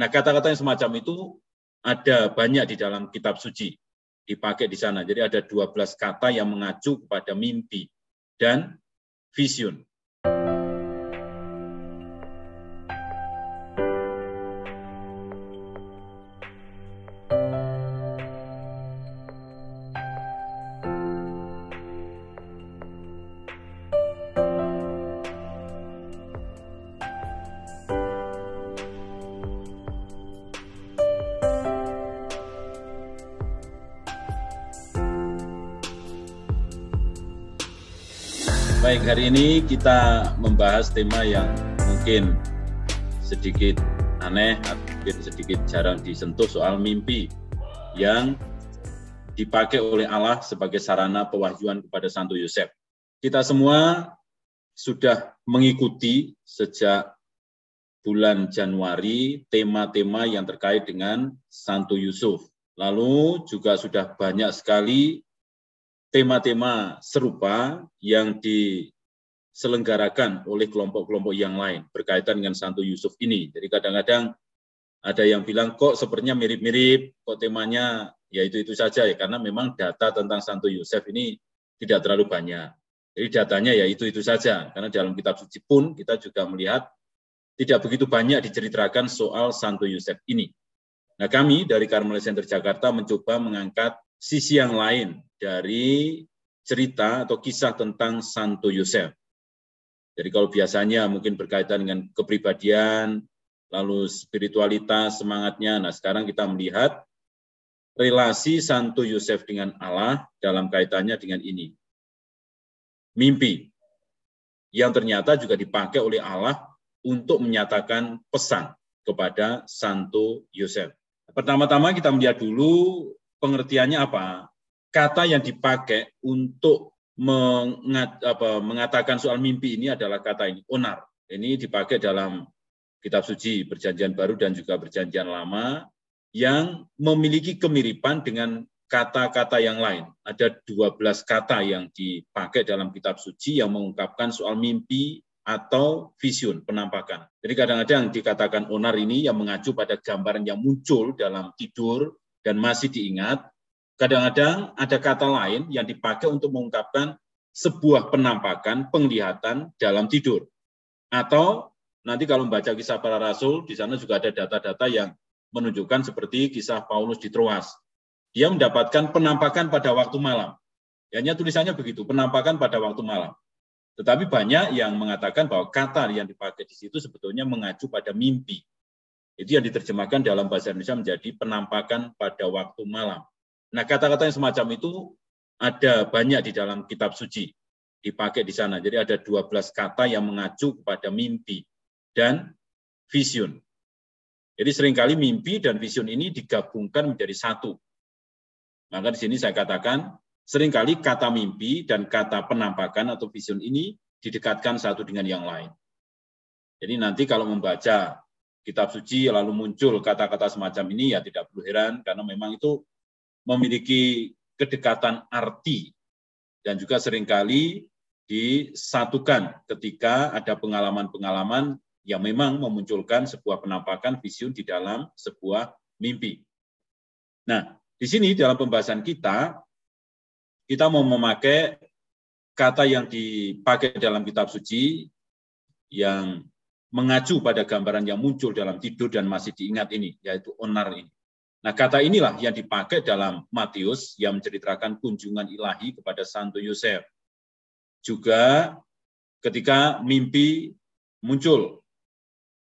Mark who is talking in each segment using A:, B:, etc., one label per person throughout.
A: Nah, kata-kata yang semacam itu ada banyak di dalam kitab suci dipakai di sana. Jadi ada 12 kata yang mengacu kepada mimpi dan vision. Hari ini kita membahas tema yang mungkin sedikit aneh, mungkin sedikit jarang disentuh soal mimpi yang dipakai oleh Allah sebagai sarana pewahyuan kepada Santo Yosef. Kita semua sudah mengikuti sejak bulan Januari tema-tema yang terkait dengan Santo Yusuf. Lalu juga sudah banyak sekali tema-tema serupa yang diselenggarakan oleh kelompok-kelompok yang lain berkaitan dengan Santo Yusuf ini. Jadi kadang-kadang ada yang bilang kok sepertinya mirip-mirip, kok temanya ya itu-itu saja ya, karena memang data tentang Santo Yusuf ini tidak terlalu banyak. Jadi datanya ya itu-itu saja, karena dalam kitab suci pun kita juga melihat tidak begitu banyak diceritakan soal Santo Yusuf ini. Nah kami dari Carmel Center Jakarta mencoba mengangkat sisi yang lain dari cerita atau kisah tentang Santo Yosef. Jadi kalau biasanya mungkin berkaitan dengan kepribadian, lalu spiritualitas, semangatnya, nah sekarang kita melihat relasi Santo Yosef dengan Allah dalam kaitannya dengan ini. Mimpi yang ternyata juga dipakai oleh Allah untuk menyatakan pesan kepada Santo Yosef. Pertama-tama kita melihat dulu pengertiannya apa? Kata yang dipakai untuk mengat, apa, mengatakan soal mimpi ini adalah kata ini, onar. Ini dipakai dalam kitab suci perjanjian baru dan juga perjanjian lama yang memiliki kemiripan dengan kata-kata yang lain. Ada 12 kata yang dipakai dalam kitab suci yang mengungkapkan soal mimpi atau vision, penampakan. Jadi kadang-kadang dikatakan onar ini yang mengacu pada gambaran yang muncul dalam tidur dan masih diingat, kadang-kadang ada kata lain yang dipakai untuk mengungkapkan sebuah penampakan, penglihatan dalam tidur. Atau nanti kalau membaca kisah para rasul, di sana juga ada data-data yang menunjukkan seperti kisah Paulus di Troas. Dia mendapatkan penampakan pada waktu malam. Hanya tulisannya begitu, penampakan pada waktu malam. Tetapi banyak yang mengatakan bahwa kata yang dipakai di situ sebetulnya mengacu pada mimpi. Itu yang diterjemahkan dalam bahasa Indonesia menjadi penampakan pada waktu malam. Nah, kata-kata yang semacam itu ada banyak di dalam kitab suci dipakai di sana. Jadi ada 12 kata yang mengacu kepada mimpi dan vision. Jadi sering kali mimpi dan vision ini digabungkan menjadi satu. Maka di sini saya katakan sering kali kata mimpi dan kata penampakan atau vision ini didekatkan satu dengan yang lain. Jadi nanti kalau membaca kitab suci lalu muncul kata-kata semacam ini ya tidak perlu heran karena memang itu memiliki kedekatan arti dan juga sering kali disatukan ketika ada pengalaman-pengalaman yang memang memunculkan sebuah penampakan vision di dalam sebuah mimpi. Nah, di sini dalam pembahasan kita, kita mau memakai kata yang dipakai dalam kitab suci yang mengacu pada gambaran yang muncul dalam tidur dan masih diingat ini, yaitu onar ini. Nah, kata inilah yang dipakai dalam Matius yang menceritakan kunjungan ilahi kepada Santo Yosef. Juga ketika mimpi muncul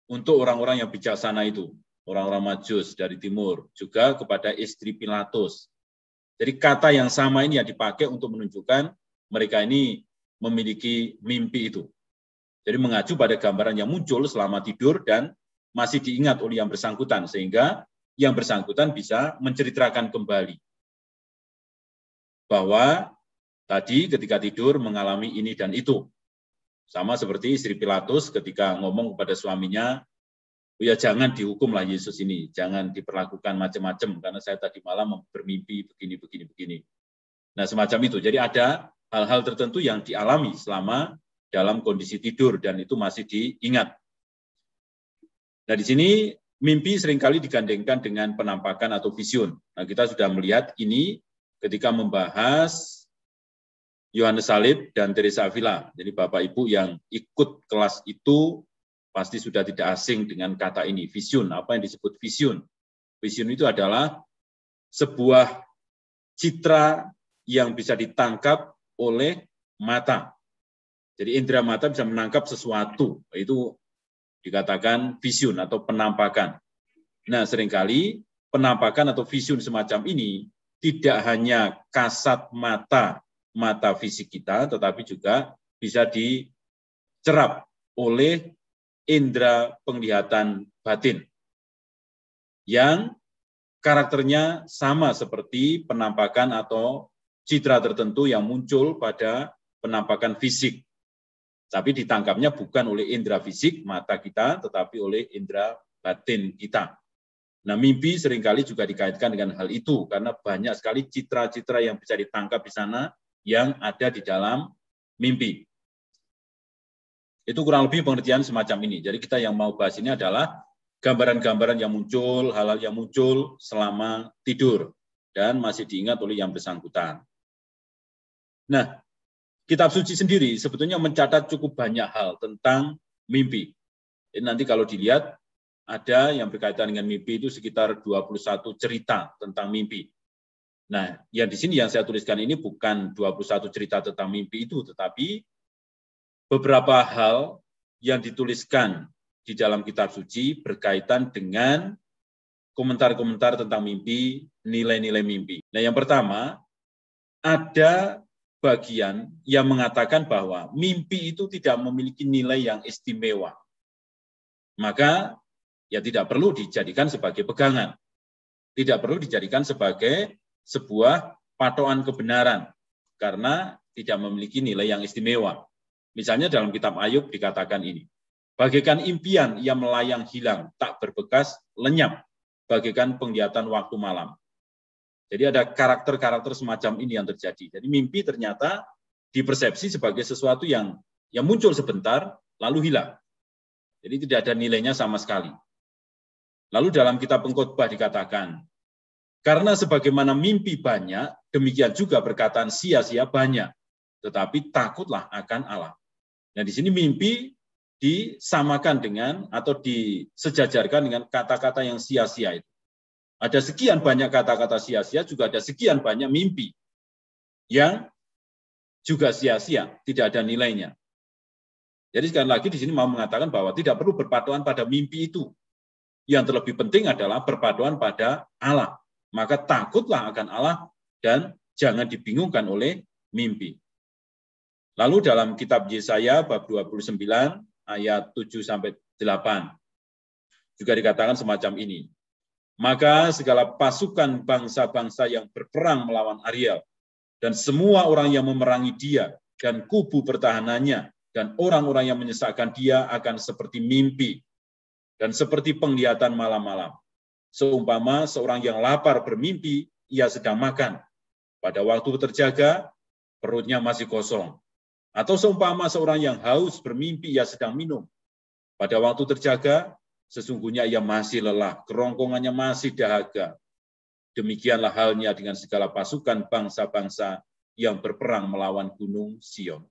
A: untuk orang-orang yang bijaksana itu, orang-orang Majus dari timur, juga kepada istri Pilatus. Jadi kata yang sama ini yang dipakai untuk menunjukkan mereka ini memiliki mimpi itu. Jadi mengacu pada gambaran yang muncul selama tidur dan masih diingat oleh yang bersangkutan sehingga yang bersangkutan bisa menceritakan kembali bahwa tadi ketika tidur mengalami ini dan itu. Sama seperti istri Pilatus ketika ngomong kepada suaminya, ya jangan dihukumlah Yesus ini, jangan diperlakukan macam-macam karena saya tadi malam bermimpi begini begini begini. Nah, semacam itu. Jadi ada hal-hal tertentu yang dialami selama dalam kondisi tidur dan itu masih diingat. Nah, di sini mimpi sering kali digandengkan dengan penampakan atau vision. Nah, kita sudah melihat ini ketika membahas Yohanes Salib dan Teresa Avila. Jadi Bapak Ibu yang ikut kelas itu pasti sudah tidak asing dengan kata ini, vision. Apa yang disebut vision? Vision itu adalah sebuah citra yang bisa ditangkap oleh mata. Jadi indera mata bisa menangkap sesuatu, itu dikatakan vision atau penampakan. Nah, sering kali penampakan atau vision semacam ini tidak hanya kasat mata, mata fisik kita, tetapi juga bisa dicerap oleh indera penglihatan batin yang karakternya sama seperti penampakan atau citra tertentu yang muncul pada penampakan fisik. Tapi ditangkapnya bukan oleh indera fisik mata kita, tetapi oleh indera batin kita. Nah, mimpi sering kali juga dikaitkan dengan hal itu, karena banyak sekali citra-citra yang bisa ditangkap di sana yang ada di dalam mimpi. Itu kurang lebih pengertian semacam ini. Jadi kita yang mau bahas ini adalah gambaran-gambaran yang muncul, hal-hal yang muncul selama tidur dan masih diingat oleh yang bersangkutan. Nah, kitab suci sendiri sebetulnya mencatat cukup banyak hal tentang mimpi. Jadi nanti kalau dilihat ada yang berkaitan dengan mimpi itu sekitar 21 cerita tentang mimpi. Nah, yang di sini yang saya tuliskan ini bukan 21 cerita tentang mimpi itu, tetapi beberapa hal yang dituliskan di dalam kitab suci berkaitan dengan komentar-komentar tentang mimpi, nilai-nilai mimpi. Nah, yang pertama, ada bagian yang mengatakan bahwa mimpi itu tidak memiliki nilai yang istimewa. Maka ya tidak perlu dijadikan sebagai pegangan. Tidak perlu dijadikan sebagai sebuah patokan kebenaran karena tidak memiliki nilai yang istimewa. Misalnya dalam kitab Ayub dikatakan ini, bagaikan impian yang melayang hilang, tak berbekas, lenyap, bagaikan penglihatan waktu malam. Jadi ada karakter-karakter semacam ini yang terjadi. Jadi mimpi ternyata dipersepsi sebagai sesuatu yang yang muncul sebentar lalu hilang. Jadi tidak ada nilainya sama sekali. Lalu dalam kitab pengkhotbah dikatakan, karena sebagaimana mimpi banyak, demikian juga perkataan sia-sia banyak. Tetapi takutlah akan Allah. Nah, di sini mimpi disamakan dengan atau disejajarkan dengan kata-kata yang sia-sia itu. Ada sekian banyak kata-kata sia-sia, juga ada sekian banyak mimpi yang juga sia-sia, tidak ada nilainya. Jadi sekali lagi di sini mau mengatakan bahwa tidak perlu berpaduan pada mimpi itu. Yang terlebih penting adalah berpaduan pada Allah. Maka takutlah akan Allah dan jangan dibingungkan oleh mimpi. Lalu dalam kitab Yesaya bab 29 ayat 7 sampai 8 juga dikatakan semacam ini. Maka segala pasukan bangsa-bangsa yang berperang melawan Ariel dan semua orang yang memerangi dia dan kubu pertahanannya dan orang-orang yang menyesakkan dia akan seperti mimpi dan seperti penglihatan malam-malam. Seumpama seorang yang lapar bermimpi, ia sedang makan. Pada waktu terjaga, perutnya masih kosong. Atau seumpama seorang yang haus bermimpi ia sedang minum. Pada waktu terjaga, sesungguhnya ia masih lelah, kerongkongannya masih dahaga. Demikianlah halnya dengan segala pasukan bangsa-bangsa yang berperang melawan gunung Sion.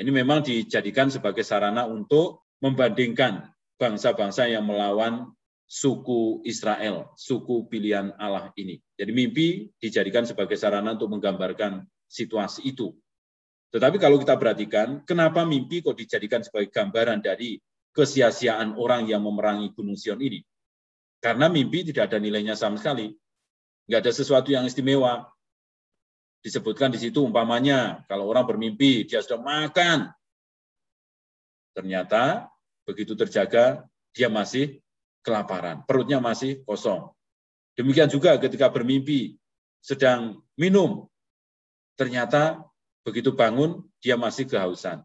A: Ini memang dijadikan sebagai sarana untuk membandingkan bangsa-bangsa yang melawan suku Israel, suku pilihan Allah ini. Jadi mimpi dijadikan sebagai sarana untuk menggambarkan situasi itu. Tetapi kalau kita perhatikan, kenapa mimpi kok dijadikan sebagai gambaran dari kesia-siaan orang yang memerangi Gunung Sion ini? Karena mimpi tidak ada nilainya sama sekali. Nggak ada sesuatu yang istimewa. Disebutkan di situ umpamanya, kalau orang bermimpi, dia sudah makan. Ternyata begitu terjaga, dia masih kelaparan. Perutnya masih kosong. Demikian juga ketika bermimpi, sedang minum, ternyata begitu bangun dia masih kehausan.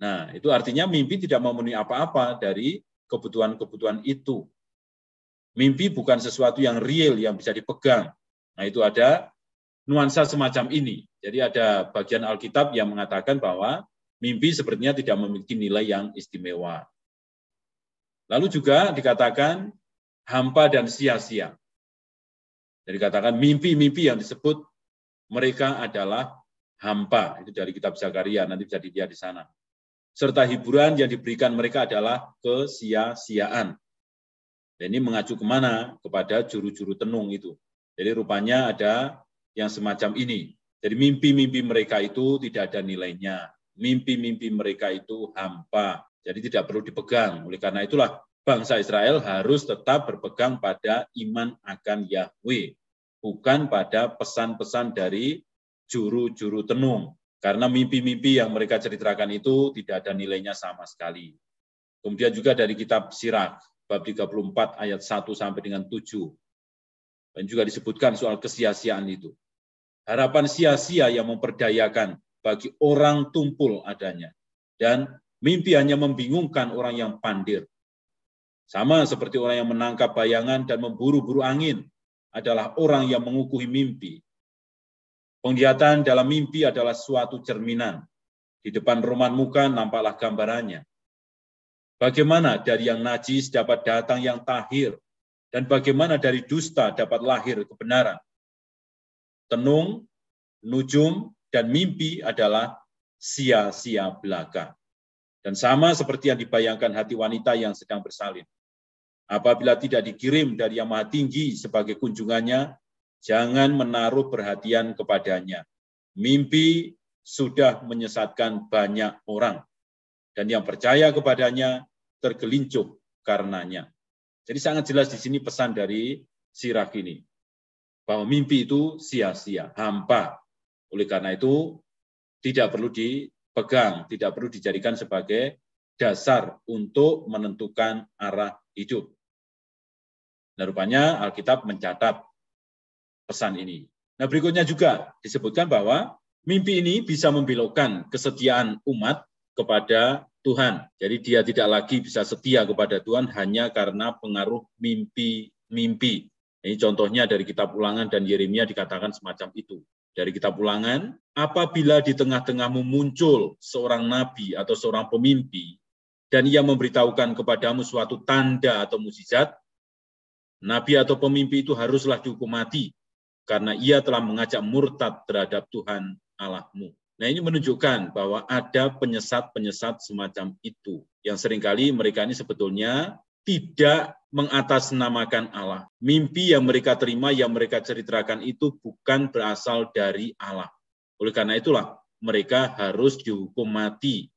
A: Nah, itu artinya mimpi tidak memenuhi apa-apa dari kebutuhan-kebutuhan itu. Mimpi bukan sesuatu yang real yang bisa dipegang. Nah, itu ada nuansa semacam ini. Jadi ada bagian Alkitab yang mengatakan bahwa mimpi sepertinya tidak memiliki nilai yang istimewa. Lalu juga dikatakan hampa dan sia-sia. Jadi dikatakan mimpi-mimpi yang disebut mereka adalah hampa. Itu dari kitab Zakaria, nanti bisa dilihat di sana. Serta hiburan yang diberikan mereka adalah kesia-siaan. Ini mengacu ke mana? Kepada juru-juru tenung itu. Jadi rupanya ada yang semacam ini. Jadi mimpi-mimpi mereka itu tidak ada nilainya. Mimpi-mimpi mereka itu hampa. Jadi tidak perlu dipegang. Oleh karena itulah bangsa Israel harus tetap berpegang pada iman akan Yahweh, bukan pada pesan-pesan dari juru-juru tenung. Karena mimpi-mimpi yang mereka ceritakan itu tidak ada nilainya sama sekali. Kemudian juga dari kitab Sirak, bab 34 ayat 1 sampai dengan 7. Dan juga disebutkan soal kesia-siaan itu. Harapan sia-sia yang memperdayakan bagi orang tumpul adanya. Dan Mimpi hanya membingungkan orang yang pandir. Sama seperti orang yang menangkap bayangan dan memburu-buru angin adalah orang yang mengukuhi mimpi. Penglihatan dalam mimpi adalah suatu cerminan. Di depan roman muka nampaklah gambarannya. Bagaimana dari yang najis dapat datang yang tahir, dan bagaimana dari dusta dapat lahir kebenaran. Tenung, nujum, dan mimpi adalah sia-sia belaka. Dan sama seperti yang dibayangkan hati wanita yang sedang bersalin. Apabila tidak dikirim dari yang maha tinggi sebagai kunjungannya, jangan menaruh perhatian kepadanya. Mimpi sudah menyesatkan banyak orang. Dan yang percaya kepadanya tergelincuk karenanya. Jadi sangat jelas di sini pesan dari Sirak ini. Bahwa mimpi itu sia-sia, hampa. Oleh karena itu, tidak perlu di pegang, tidak perlu dijadikan sebagai dasar untuk menentukan arah hidup. Nah, rupanya Alkitab mencatat pesan ini. Nah, berikutnya juga disebutkan bahwa mimpi ini bisa membelokkan kesetiaan umat kepada Tuhan. Jadi dia tidak lagi bisa setia kepada Tuhan hanya karena pengaruh mimpi-mimpi. Ini contohnya dari kitab ulangan dan Yeremia dikatakan semacam itu dari kitab ulangan, apabila di tengah-tengahmu muncul seorang nabi atau seorang pemimpi, dan ia memberitahukan kepadamu suatu tanda atau mukjizat, nabi atau pemimpi itu haruslah dihukum mati, karena ia telah mengajak murtad terhadap Tuhan Allahmu. Nah ini menunjukkan bahwa ada penyesat-penyesat semacam itu, yang sering kali mereka ini sebetulnya tidak mengatasnamakan Allah. Mimpi yang mereka terima, yang mereka ceritakan itu bukan berasal dari Allah. Oleh karena itulah mereka harus dihukum mati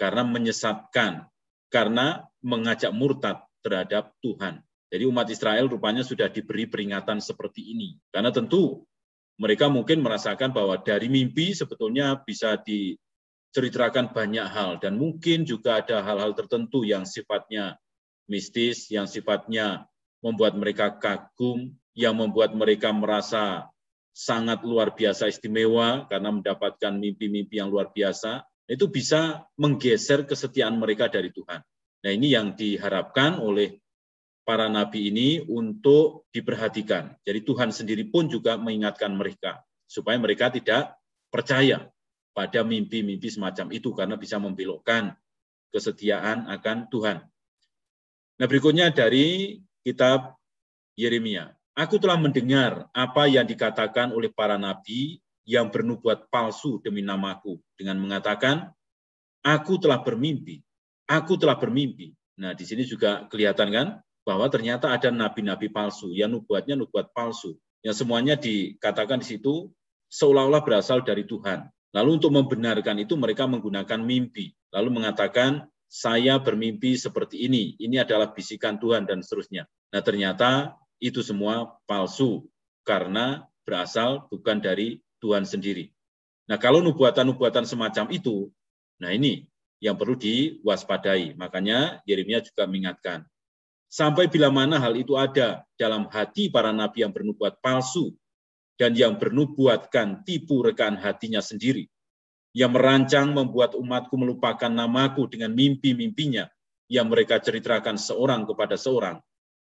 A: karena menyesatkan, karena mengajak murtad terhadap Tuhan. Jadi umat Israel rupanya sudah diberi peringatan seperti ini. Karena tentu mereka mungkin merasakan bahwa dari mimpi sebetulnya bisa diceritakan banyak hal dan mungkin juga ada hal-hal tertentu yang sifatnya mistis yang sifatnya membuat mereka kagum, yang membuat mereka merasa sangat luar biasa istimewa karena mendapatkan mimpi-mimpi yang luar biasa, itu bisa menggeser kesetiaan mereka dari Tuhan. Nah ini yang diharapkan oleh para nabi ini untuk diperhatikan. Jadi Tuhan sendiri pun juga mengingatkan mereka supaya mereka tidak percaya pada mimpi-mimpi semacam itu karena bisa membelokkan kesetiaan akan Tuhan. Nah, berikutnya dari kitab Yeremia. Aku telah mendengar apa yang dikatakan oleh para nabi yang bernubuat palsu demi namaku dengan mengatakan, aku telah bermimpi, aku telah bermimpi. Nah, di sini juga kelihatan kan bahwa ternyata ada nabi-nabi palsu yang nubuatnya nubuat palsu. Yang semuanya dikatakan di situ seolah-olah berasal dari Tuhan. Lalu untuk membenarkan itu mereka menggunakan mimpi. Lalu mengatakan saya bermimpi seperti ini, ini adalah bisikan Tuhan dan seterusnya. Nah ternyata itu semua palsu karena berasal bukan dari Tuhan sendiri. Nah kalau nubuatan-nubuatan semacam itu, nah ini yang perlu diwaspadai. Makanya Yeremia juga mengingatkan, sampai bila mana hal itu ada dalam hati para nabi yang bernubuat palsu dan yang bernubuatkan tipu rekan hatinya sendiri, yang merancang membuat umatku melupakan namaku dengan mimpi-mimpinya yang mereka ceritakan seorang kepada seorang.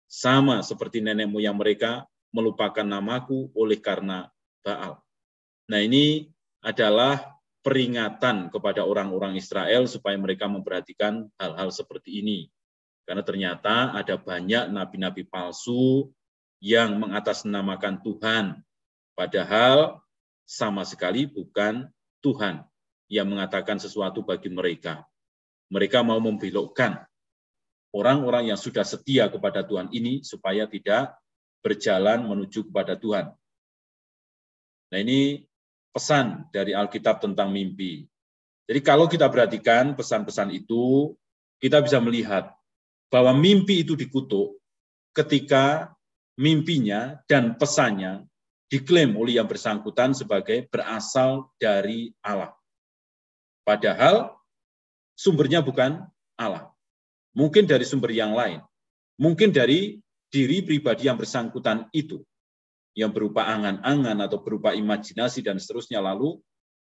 A: Sama seperti nenek moyang mereka melupakan namaku oleh karena Baal. Nah ini adalah peringatan kepada orang-orang Israel supaya mereka memperhatikan hal-hal seperti ini. Karena ternyata ada banyak nabi-nabi palsu yang mengatasnamakan Tuhan, padahal sama sekali bukan Tuhan yang mengatakan sesuatu bagi mereka. Mereka mau membelokkan orang-orang yang sudah setia kepada Tuhan ini supaya tidak berjalan menuju kepada Tuhan. Nah ini pesan dari Alkitab tentang mimpi. Jadi kalau kita perhatikan pesan-pesan itu, kita bisa melihat bahwa mimpi itu dikutuk ketika mimpinya dan pesannya diklaim oleh yang bersangkutan sebagai berasal dari Allah. Padahal sumbernya bukan Allah. Mungkin dari sumber yang lain. Mungkin dari diri pribadi yang bersangkutan itu. Yang berupa angan-angan atau berupa imajinasi dan seterusnya lalu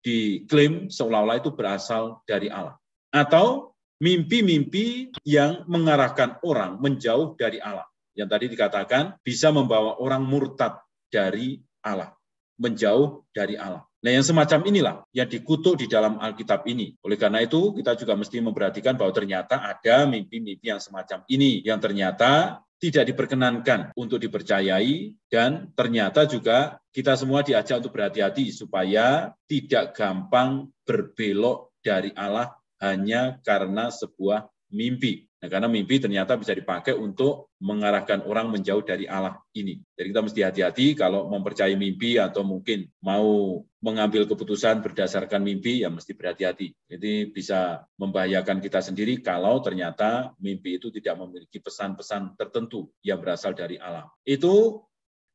A: diklaim seolah-olah itu berasal dari Allah. Atau mimpi-mimpi yang mengarahkan orang menjauh dari Allah. Yang tadi dikatakan bisa membawa orang murtad dari Allah, menjauh dari Allah. Nah, yang semacam inilah yang dikutuk di dalam Alkitab ini. Oleh karena itu, kita juga mesti memperhatikan bahwa ternyata ada mimpi-mimpi yang semacam ini, yang ternyata tidak diperkenankan untuk dipercayai, dan ternyata juga kita semua diajak untuk berhati-hati supaya tidak gampang berbelok dari Allah hanya karena sebuah mimpi. Nah, karena mimpi ternyata bisa dipakai untuk mengarahkan orang menjauh dari Allah ini. Jadi kita mesti hati-hati kalau mempercayai mimpi atau mungkin mau mengambil keputusan berdasarkan mimpi, ya mesti berhati-hati. Jadi bisa membahayakan kita sendiri kalau ternyata mimpi itu tidak memiliki pesan-pesan tertentu yang berasal dari Allah. Itu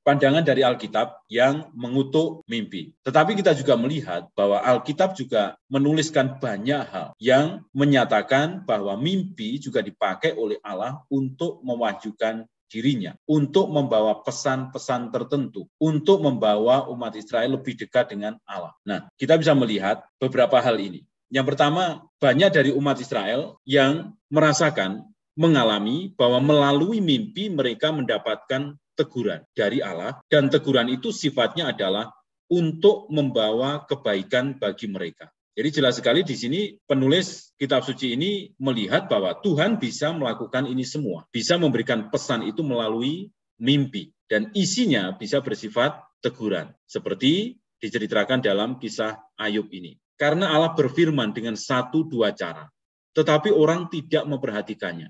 A: pandangan dari Alkitab yang mengutuk mimpi. Tetapi kita juga melihat bahwa Alkitab juga menuliskan banyak hal yang menyatakan bahwa mimpi juga dipakai oleh Allah untuk memajukan dirinya, untuk membawa pesan-pesan tertentu, untuk membawa umat Israel lebih dekat dengan Allah. Nah, kita bisa melihat beberapa hal ini. Yang pertama, banyak dari umat Israel yang merasakan mengalami bahwa melalui mimpi mereka mendapatkan teguran dari Allah dan teguran itu sifatnya adalah untuk membawa kebaikan bagi mereka. Jadi jelas sekali di sini penulis kitab suci ini melihat bahwa Tuhan bisa melakukan ini semua, bisa memberikan pesan itu melalui mimpi dan isinya bisa bersifat teguran seperti diceritakan dalam kisah Ayub ini. Karena Allah berfirman dengan satu dua cara, tetapi orang tidak memperhatikannya.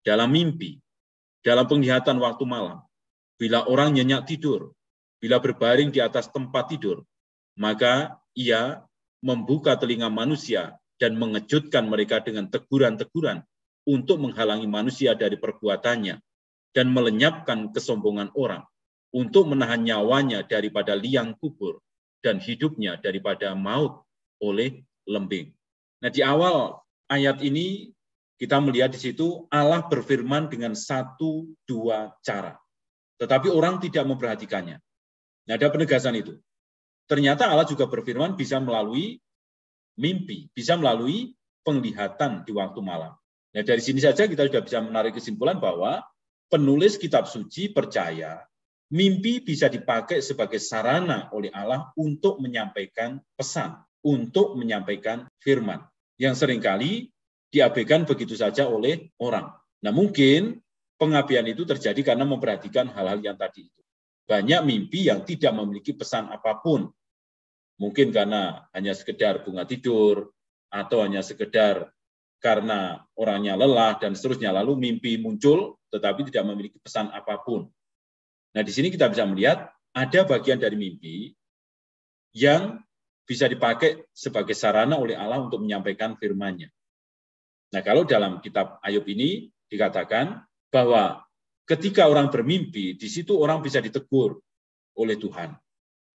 A: Dalam mimpi, dalam penglihatan waktu malam, Bila orang nyenyak tidur, bila berbaring di atas tempat tidur, maka ia membuka telinga manusia dan mengejutkan mereka dengan teguran-teguran untuk menghalangi manusia dari perbuatannya dan melenyapkan kesombongan orang untuk menahan nyawanya daripada liang kubur dan hidupnya daripada maut oleh lembing. Nah, di awal ayat ini kita melihat di situ Allah berfirman dengan satu dua cara. Tetapi orang tidak memperhatikannya. Nah, ada penegasan itu. Ternyata Allah juga berfirman bisa melalui mimpi, bisa melalui penglihatan di waktu malam. Nah, dari sini saja kita sudah bisa menarik kesimpulan bahwa penulis kitab suci percaya mimpi bisa dipakai sebagai sarana oleh Allah untuk menyampaikan pesan, untuk menyampaikan firman yang sering kali diabaikan begitu saja oleh orang. Nah, mungkin Pengapian itu terjadi karena memperhatikan hal-hal yang tadi itu. Banyak mimpi yang tidak memiliki pesan apa pun. Mungkin karena hanya sekedar bunga tidur, atau hanya sekedar karena orangnya lelah dan seterusnya. Lalu mimpi muncul tetapi tidak memiliki pesan apa pun. Nah, di sini kita bisa melihat ada bagian dari mimpi yang bisa dipakai sebagai sarana oleh Allah untuk menyampaikan firman-Nya. Nah, kalau dalam kitab Ayub ini dikatakan bahwa ketika orang bermimpi, di situ orang bisa ditegur oleh Tuhan.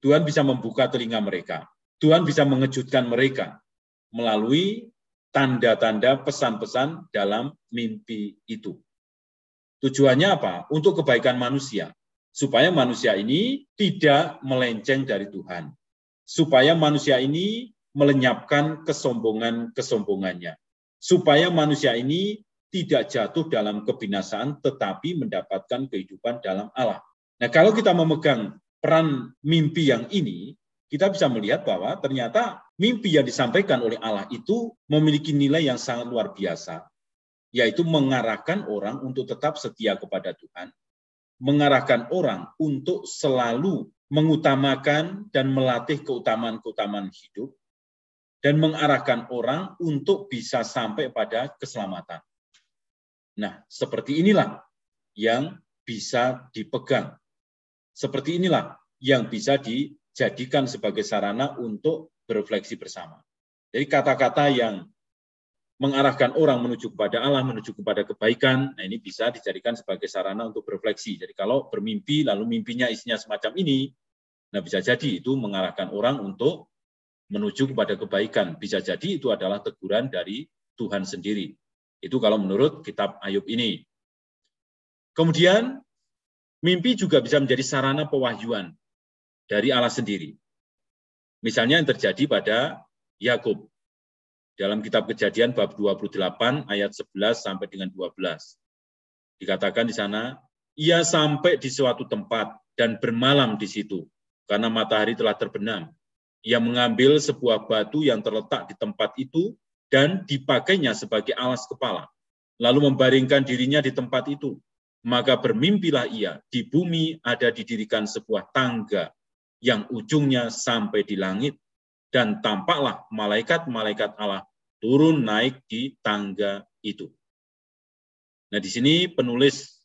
A: Tuhan bisa membuka telinga mereka. Tuhan bisa mengejutkan mereka melalui tanda-tanda pesan-pesan dalam mimpi itu. Tujuannya apa? Untuk kebaikan manusia. Supaya manusia ini tidak melenceng dari Tuhan. Supaya manusia ini melenyapkan kesombongan-kesombongannya. Supaya manusia ini tidak jatuh dalam kebinasaan tetapi mendapatkan kehidupan dalam Allah. Nah, kalau kita memegang peran mimpi yang ini, kita bisa melihat bahwa ternyata mimpi yang disampaikan oleh Allah itu memiliki nilai yang sangat luar biasa, yaitu mengarahkan orang untuk tetap setia kepada Tuhan, mengarahkan orang untuk selalu mengutamakan dan melatih keutamaan-keutamaan hidup, dan mengarahkan orang untuk bisa sampai pada keselamatan. Nah, seperti inilah yang bisa dipegang. Seperti inilah yang bisa dijadikan sebagai sarana untuk berefleksi bersama. Jadi kata-kata yang mengarahkan orang menuju kepada Allah, menuju kepada kebaikan, nah ini bisa dijadikan sebagai sarana untuk berefleksi. Jadi kalau bermimpi, lalu mimpinya isinya semacam ini, nah bisa jadi itu mengarahkan orang untuk menuju kepada kebaikan. Bisa jadi itu adalah teguran dari Tuhan sendiri. Itu kalau menurut kitab Ayub ini. Kemudian, mimpi juga bisa menjadi sarana pewahyuan dari Allah sendiri. Misalnya yang terjadi pada Yakub dalam kitab Kejadian bab 28 ayat 11 sampai dengan 12. Dikatakan di sana, ia sampai di suatu tempat dan bermalam di situ karena matahari telah terbenam. Ia mengambil sebuah batu yang terletak di tempat itu dan dipakainya sebagai alas kepala, lalu membaringkan dirinya di tempat itu. Maka bermimpilah ia, di bumi ada didirikan sebuah tangga yang ujungnya sampai di langit, dan tampaklah malaikat-malaikat Allah turun naik di tangga itu. Nah, di sini penulis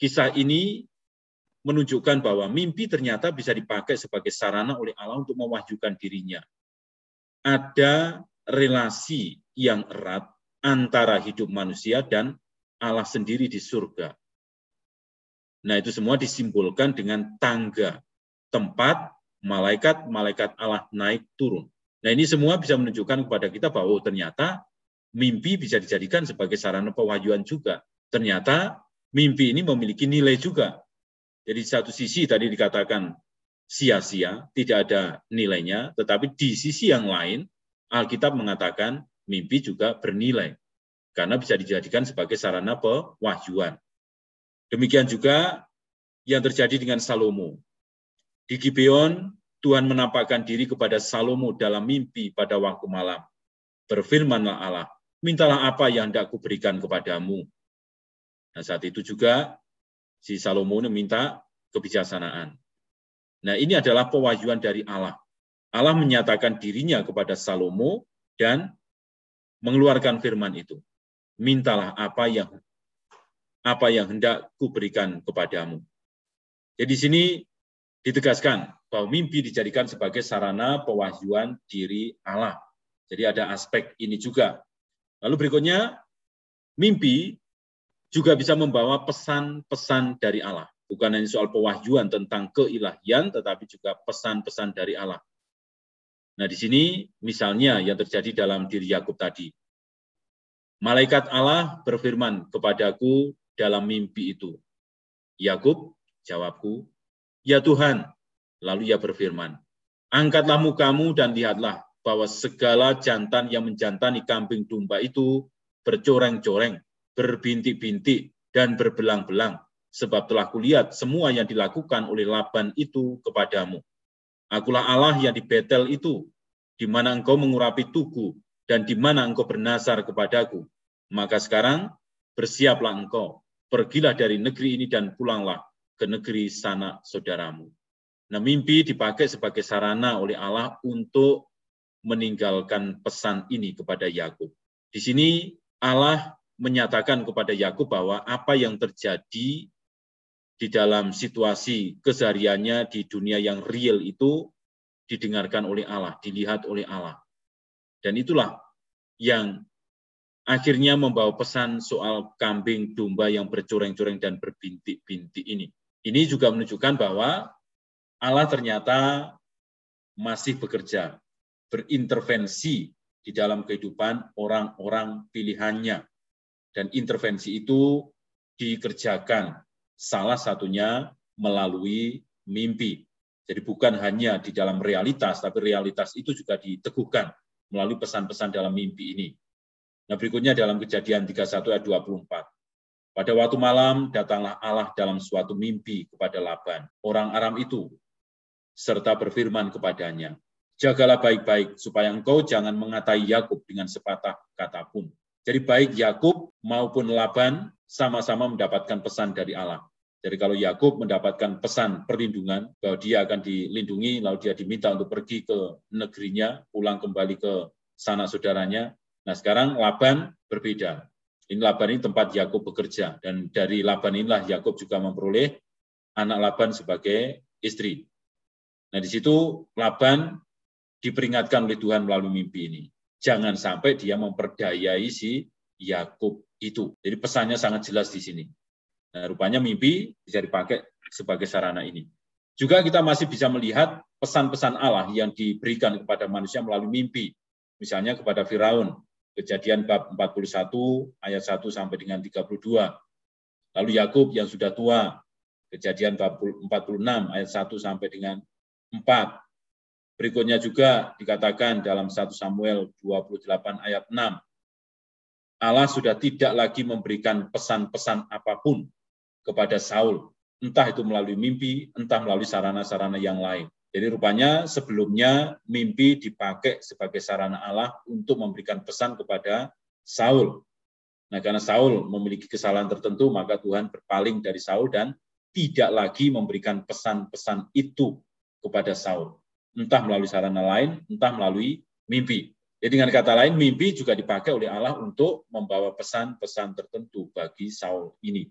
A: kisah ini menunjukkan bahwa mimpi ternyata bisa dipakai sebagai sarana oleh Allah untuk mewahyukan dirinya. Ada relasi yang erat antara hidup manusia dan Allah sendiri di surga. Nah, itu semua disimbolkan dengan tangga, tempat malaikat-malaikat Allah naik turun. Nah ini semua bisa menunjukkan kepada kita bahwa oh, ternyata mimpi bisa dijadikan sebagai sarana pewahyuan juga. Ternyata mimpi ini memiliki nilai juga. Jadi satu sisi tadi dikatakan sia-sia, tidak ada nilainya, tetapi di sisi yang lain Alkitab mengatakan mimpi juga bernilai karena bisa dijadikan sebagai sarana pewahyuan. Demikian juga yang terjadi dengan Salomo. Di Gibeon, Tuhan menampakkan diri kepada Salomo dalam mimpi pada waktu malam. Berfirmanlah Allah, mintalah apa yang hendak kuberikan kepadamu. Nah saat itu juga si Salomo meminta kebijaksanaan. Nah ini adalah pewahyuan dari Allah. Allah menyatakan dirinya kepada Salomo dan mengeluarkan firman itu. Mintalah apa yang apa yang hendak kuberikan kepadamu. Jadi di sini ditegaskan bahwa mimpi dijadikan sebagai sarana pewahyuan diri Allah. Jadi ada aspek ini juga. Lalu berikutnya, mimpi juga bisa membawa pesan-pesan dari Allah. Bukan hanya soal pewahyuan tentang keilahian, tetapi juga pesan-pesan dari Allah. Nah, di sini misalnya yang terjadi dalam diri Yakub tadi. Malaikat Allah berfirman kepadaku dalam mimpi itu. Yakub, jawabku, Ya Tuhan, lalu ia berfirman, Angkatlah mukamu dan lihatlah bahwa segala jantan yang menjantani kambing domba itu bercoreng-coreng, berbintik-bintik, dan berbelang-belang, sebab telah kulihat semua yang dilakukan oleh Laban itu kepadamu. Akulah Allah yang di Betel itu, di mana engkau mengurapi tugu, dan di mana engkau bernasar kepadaku. Maka sekarang bersiaplah engkau, pergilah dari negeri ini dan pulanglah ke negeri sanak saudaramu. Nah, mimpi dipakai sebagai sarana oleh Allah untuk meninggalkan pesan ini kepada Yakub. Di sini Allah menyatakan kepada Yakub bahwa apa yang terjadi di dalam situasi kesehariannya di dunia yang real itu didengarkan oleh Allah, dilihat oleh Allah. Dan itulah yang akhirnya membawa pesan soal kambing domba yang bercoreng-coreng dan berbintik-bintik ini. Ini juga menunjukkan bahwa Allah ternyata masih bekerja, berintervensi di dalam kehidupan orang-orang pilihannya. Dan intervensi itu dikerjakan salah satunya melalui mimpi. Jadi bukan hanya di dalam realitas, tapi realitas itu juga diteguhkan melalui pesan-pesan dalam mimpi ini. Nah berikutnya dalam kejadian 31 ayat 24. Pada waktu malam datanglah Allah dalam suatu mimpi kepada Laban, orang Aram itu, serta berfirman kepadanya, Jagalah baik-baik supaya engkau jangan mengatai Yakub dengan sepatah kata pun. Jadi baik Yakub maupun Laban sama-sama mendapatkan pesan dari Allah. Jadi kalau Yakub mendapatkan pesan perlindungan bahwa dia akan dilindungi, lalu dia diminta untuk pergi ke negerinya, pulang kembali ke sanak saudaranya. Nah sekarang Laban berbeda. Ini Laban ini tempat Yakub bekerja dan dari Laban inilah Yakub juga memperoleh anak Laban sebagai istri. Nah di situ Laban diperingatkan oleh Tuhan melalui mimpi ini. Jangan sampai dia memperdayai si Yakub itu. Jadi pesannya sangat jelas di sini. Nah, rupanya mimpi bisa dipakai sebagai sarana ini. Juga kita masih bisa melihat pesan-pesan Allah yang diberikan kepada manusia melalui mimpi. Misalnya kepada Firaun, kejadian bab 41 ayat 1 sampai dengan 32. Lalu Yakub yang sudah tua, kejadian bab 46 ayat 1 sampai dengan 4. Berikutnya juga dikatakan dalam 1 Samuel 28 ayat 6. Allah sudah tidak lagi memberikan pesan-pesan apa pun kepada Saul, entah itu melalui mimpi, entah melalui sarana-sarana yang lain. Jadi rupanya sebelumnya mimpi dipakai sebagai sarana Allah untuk memberikan pesan kepada Saul. Nah, karena Saul memiliki kesalahan tertentu, maka Tuhan berpaling dari Saul dan tidak lagi memberikan pesan-pesan itu kepada Saul entah melalui sarana lain, entah melalui mimpi. Jadi dengan kata lain, mimpi juga dipakai oleh Allah untuk membawa pesan-pesan tertentu bagi Saul ini.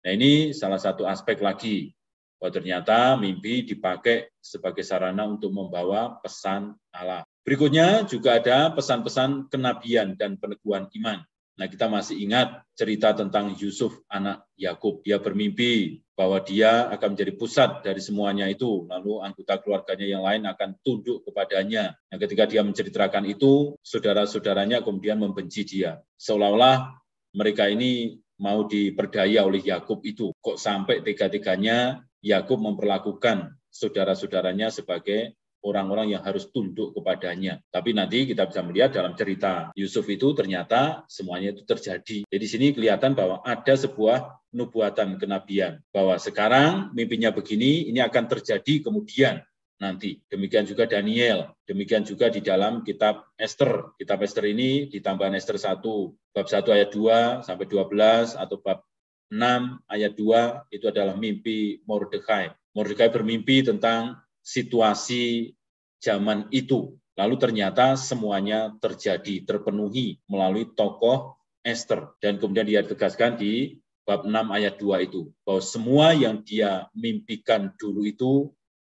A: Nah ini salah satu aspek lagi, bahwa ternyata mimpi dipakai sebagai sarana untuk membawa pesan Allah. Berikutnya juga ada pesan-pesan kenabian dan peneguhan iman. Nah, kita masih ingat cerita tentang Yusuf anak Yakub. Dia bermimpi bahwa dia akan menjadi pusat dari semuanya itu. Lalu anggota keluarganya yang lain akan tunduk kepadanya. Nah, ketika dia menceritakan itu, saudara-saudaranya kemudian membenci dia. Seolah-olah mereka ini mau diperdaya oleh Yakub itu. Kok sampai tiga-tiganya Yakub memperlakukan saudara-saudaranya sebagai orang-orang yang harus tunduk kepadanya. Tapi nanti kita bisa melihat dalam cerita Yusuf itu ternyata semuanya itu terjadi. Jadi di sini kelihatan bahwa ada sebuah nubuatan kenabian bahwa sekarang mimpinya begini, ini akan terjadi kemudian nanti. Demikian juga Daniel, demikian juga di dalam kitab Esther. Kitab Esther ini ditambah Esther 1, bab 1 ayat 2 sampai 12 atau bab 6 ayat 2 itu adalah mimpi Mordekai. Mordekai bermimpi tentang situasi zaman itu. Lalu ternyata semuanya terjadi, terpenuhi melalui tokoh Esther. Dan kemudian dia tegaskan di bab 6 ayat 2 itu, bahwa semua yang dia mimpikan dulu itu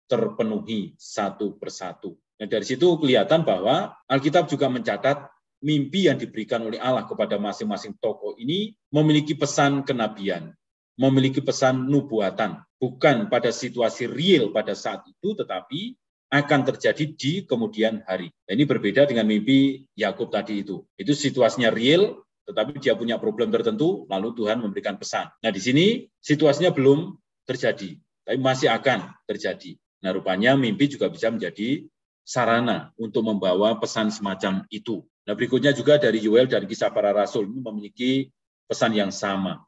A: terpenuhi satu persatu. Nah, dari situ kelihatan bahwa Alkitab juga mencatat mimpi yang diberikan oleh Allah kepada masing-masing tokoh ini memiliki pesan kenabian, memiliki pesan nubuatan, bukan pada situasi real pada saat itu, tetapi akan terjadi di kemudian hari. Nah, ini berbeda dengan mimpi Yakub tadi itu. Itu situasinya real, tetapi dia punya problem tertentu, lalu Tuhan memberikan pesan. Nah, di sini situasinya belum terjadi, tapi masih akan terjadi. Nah, rupanya mimpi juga bisa menjadi sarana untuk membawa pesan semacam itu. Nah, berikutnya juga dari Yoel dari kisah para rasul ini memiliki pesan yang sama.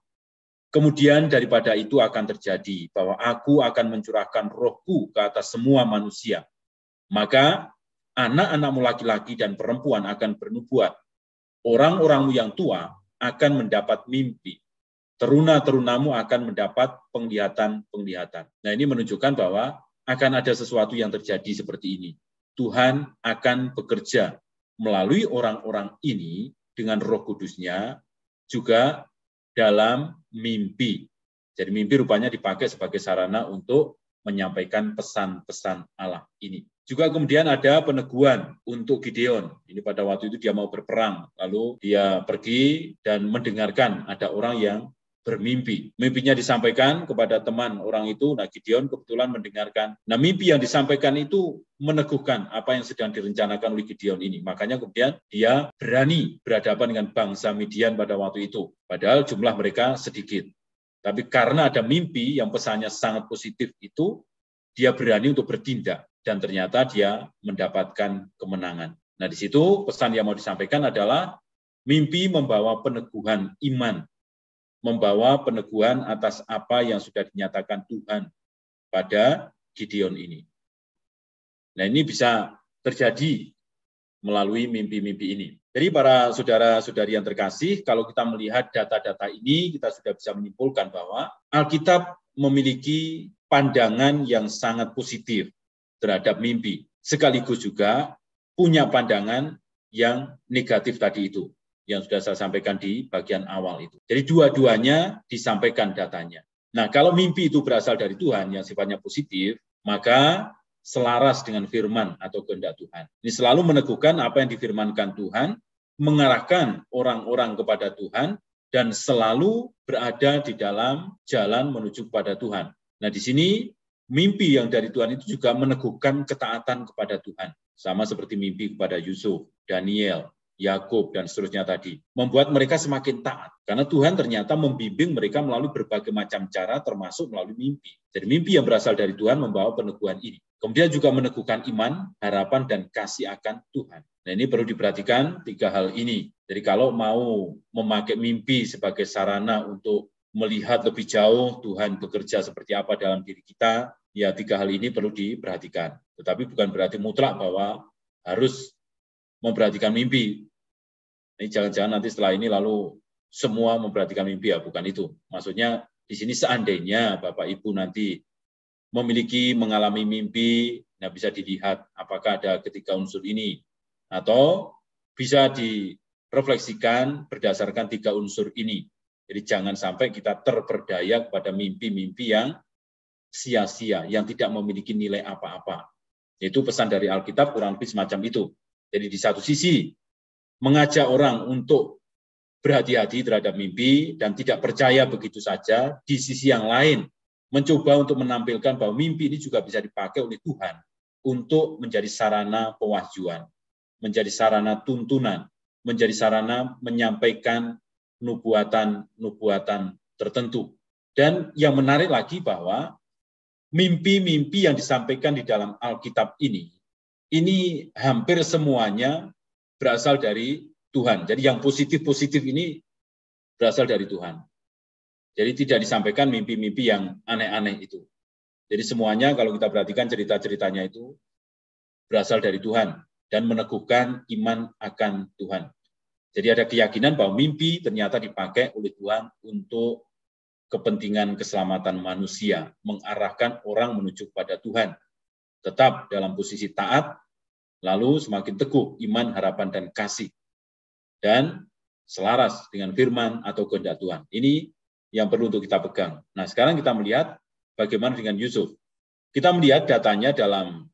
A: Kemudian daripada itu akan terjadi bahwa aku akan mencurahkan rohku ke atas semua manusia. Maka anak-anakmu laki-laki dan perempuan akan bernubuat. Orang-orangmu yang tua akan mendapat mimpi. Teruna-terunamu akan mendapat penglihatan-penglihatan. Nah ini menunjukkan bahwa akan ada sesuatu yang terjadi seperti ini. Tuhan akan bekerja melalui orang-orang ini dengan roh kudusnya juga dalam mimpi. Jadi mimpi rupanya dipakai sebagai sarana untuk menyampaikan pesan-pesan Allah ini. Juga kemudian ada peneguhan untuk Gideon. Ini pada waktu itu dia mau berperang, lalu dia pergi dan mendengarkan ada orang yang bermimpi. Mimpinya disampaikan kepada teman orang itu, nah Gideon kebetulan mendengarkan. Nah mimpi yang disampaikan itu meneguhkan apa yang sedang direncanakan oleh Gideon ini. Makanya kemudian dia berani berhadapan dengan bangsa Midian pada waktu itu. Padahal jumlah mereka sedikit. Tapi karena ada mimpi yang pesannya sangat positif itu, dia berani untuk bertindak. Dan ternyata dia mendapatkan kemenangan. Nah di situ pesan yang mau disampaikan adalah mimpi membawa peneguhan iman membawa peneguhan atas apa yang sudah dinyatakan Tuhan pada Gideon ini. Nah ini bisa terjadi melalui mimpi-mimpi ini. Jadi para saudara-saudari yang terkasih, kalau kita melihat data-data ini, kita sudah bisa menyimpulkan bahwa Alkitab memiliki pandangan yang sangat positif terhadap mimpi, sekaligus juga punya pandangan yang negatif tadi itu, yang sudah saya sampaikan di bagian awal itu. Jadi dua-duanya disampaikan datanya. Nah, kalau mimpi itu berasal dari Tuhan yang sifatnya positif, maka selaras dengan firman atau kehendak Tuhan. Ini selalu meneguhkan apa yang difirmankan Tuhan, mengarahkan orang-orang kepada Tuhan, dan selalu berada di dalam jalan menuju kepada Tuhan. Nah, di sini mimpi yang dari Tuhan itu juga meneguhkan ketaatan kepada Tuhan. Sama seperti mimpi kepada Yusuf, Daniel, Yakub dan seterusnya tadi, membuat mereka semakin taat karena Tuhan ternyata membimbing mereka melalui berbagai macam cara termasuk melalui mimpi. Jadi mimpi yang berasal dari Tuhan membawa peneguhan ini. Kemudian juga meneguhkan iman, harapan dan kasih akan Tuhan. Nah, ini perlu diperhatikan tiga hal ini. Jadi kalau mau memakai mimpi sebagai sarana untuk melihat lebih jauh Tuhan bekerja seperti apa dalam diri kita, ya tiga hal ini perlu diperhatikan. Tetapi bukan berarti mutlak bahwa harus memperhatikan mimpi. Ini jangan-jangan nanti setelah ini lalu semua memperhatikan mimpi ya, bukan itu. Maksudnya di sini seandainya Bapak Ibu nanti memiliki mengalami mimpi, nah bisa dilihat apakah ada ketiga unsur ini atau bisa direfleksikan berdasarkan tiga unsur ini. Jadi jangan sampai kita terperdaya kepada mimpi-mimpi yang sia-sia, yang tidak memiliki nilai apa-apa. Itu pesan dari Alkitab kurang lebih semacam itu. Jadi di satu sisi mengajak orang untuk berhati-hati terhadap mimpi dan tidak percaya begitu saja. Di sisi yang lain mencoba untuk menampilkan bahwa mimpi ini juga bisa dipakai oleh Tuhan untuk menjadi sarana pewahyuan, menjadi sarana tuntunan, menjadi sarana menyampaikan nubuatan-nubuatan tertentu. Dan yang menarik lagi bahwa mimpi-mimpi yang disampaikan di dalam Alkitab ini ini hampir semuanya berasal dari Tuhan. Jadi yang positif-positif ini berasal dari Tuhan. Jadi tidak disampaikan mimpi-mimpi yang aneh-aneh itu. Jadi semuanya kalau kita perhatikan cerita-ceritanya itu berasal dari Tuhan dan meneguhkan iman akan Tuhan. Jadi ada keyakinan bahwa mimpi ternyata dipakai oleh Tuhan untuk kepentingan keselamatan manusia, mengarahkan orang menuju kepada Tuhan tetap dalam posisi taat, lalu semakin teguh iman, harapan, dan kasih. Dan selaras dengan firman atau kehendak Tuhan. Ini yang perlu untuk kita pegang. Nah, sekarang kita melihat bagaimana dengan Yusuf. Kita melihat datanya dalam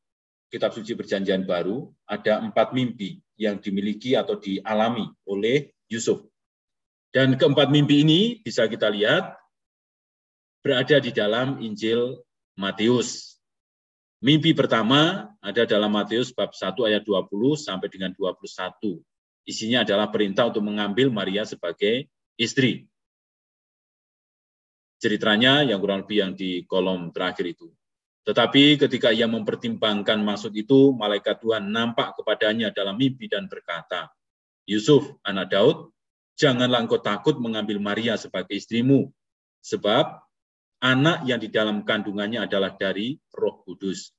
A: kitab suci perjanjian baru, ada empat mimpi yang dimiliki atau dialami oleh Yusuf. Dan keempat mimpi ini bisa kita lihat berada di dalam Injil Matius. Mimpi pertama ada dalam Matius bab 1 ayat 20 sampai dengan 21. Isinya adalah perintah untuk mengambil Maria sebagai istri. Ceritanya yang kurang lebih yang di kolom terakhir itu. Tetapi ketika ia mempertimbangkan maksud itu, malaikat Tuhan nampak kepadanya dalam mimpi dan berkata, Yusuf, anak Daud, janganlah engkau takut mengambil Maria sebagai istrimu, sebab anak yang di dalam kandungannya adalah dari roh kudus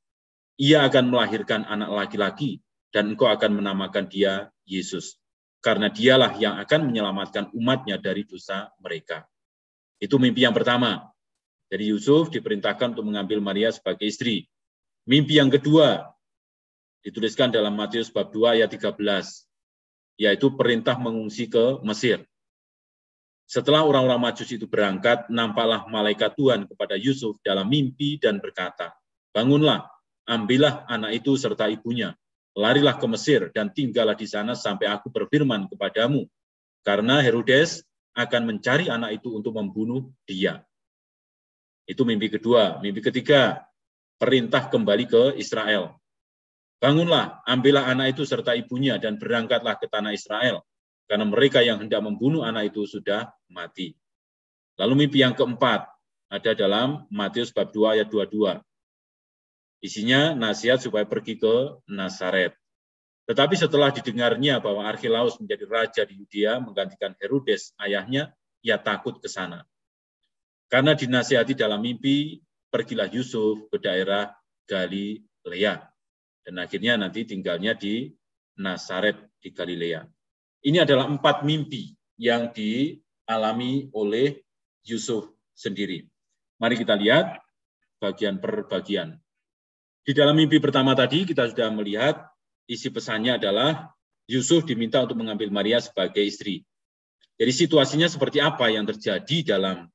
A: ia akan melahirkan anak laki-laki dan engkau akan menamakan dia Yesus. Karena dialah yang akan menyelamatkan umatnya dari dosa mereka. Itu mimpi yang pertama. Jadi Yusuf diperintahkan untuk mengambil Maria sebagai istri. Mimpi yang kedua dituliskan dalam Matius bab 2 ayat 13, yaitu perintah mengungsi ke Mesir. Setelah orang-orang Majus itu berangkat, nampaklah malaikat Tuhan kepada Yusuf dalam mimpi dan berkata, Bangunlah, ambillah anak itu serta ibunya, larilah ke Mesir dan tinggallah di sana sampai aku berfirman kepadamu, karena Herodes akan mencari anak itu untuk membunuh dia. Itu mimpi kedua. Mimpi ketiga, perintah kembali ke Israel. Bangunlah, ambillah anak itu serta ibunya dan berangkatlah ke tanah Israel, karena mereka yang hendak membunuh anak itu sudah mati. Lalu mimpi yang keempat ada dalam Matius bab 2 ayat 22. Isinya nasihat supaya pergi ke Nazaret. Tetapi setelah didengarnya bahwa Archelaus menjadi raja di Yudea menggantikan Herodes ayahnya, ia takut ke sana. Karena dinasihati dalam mimpi, pergilah Yusuf ke daerah Galilea. Dan akhirnya nanti tinggalnya di Nazaret di Galilea. Ini adalah empat mimpi yang dialami oleh Yusuf sendiri. Mari kita lihat bagian per bagian. Di dalam mimpi pertama tadi kita sudah melihat isi pesannya adalah Yusuf diminta untuk mengambil Maria sebagai istri. Jadi situasinya seperti apa yang terjadi dalam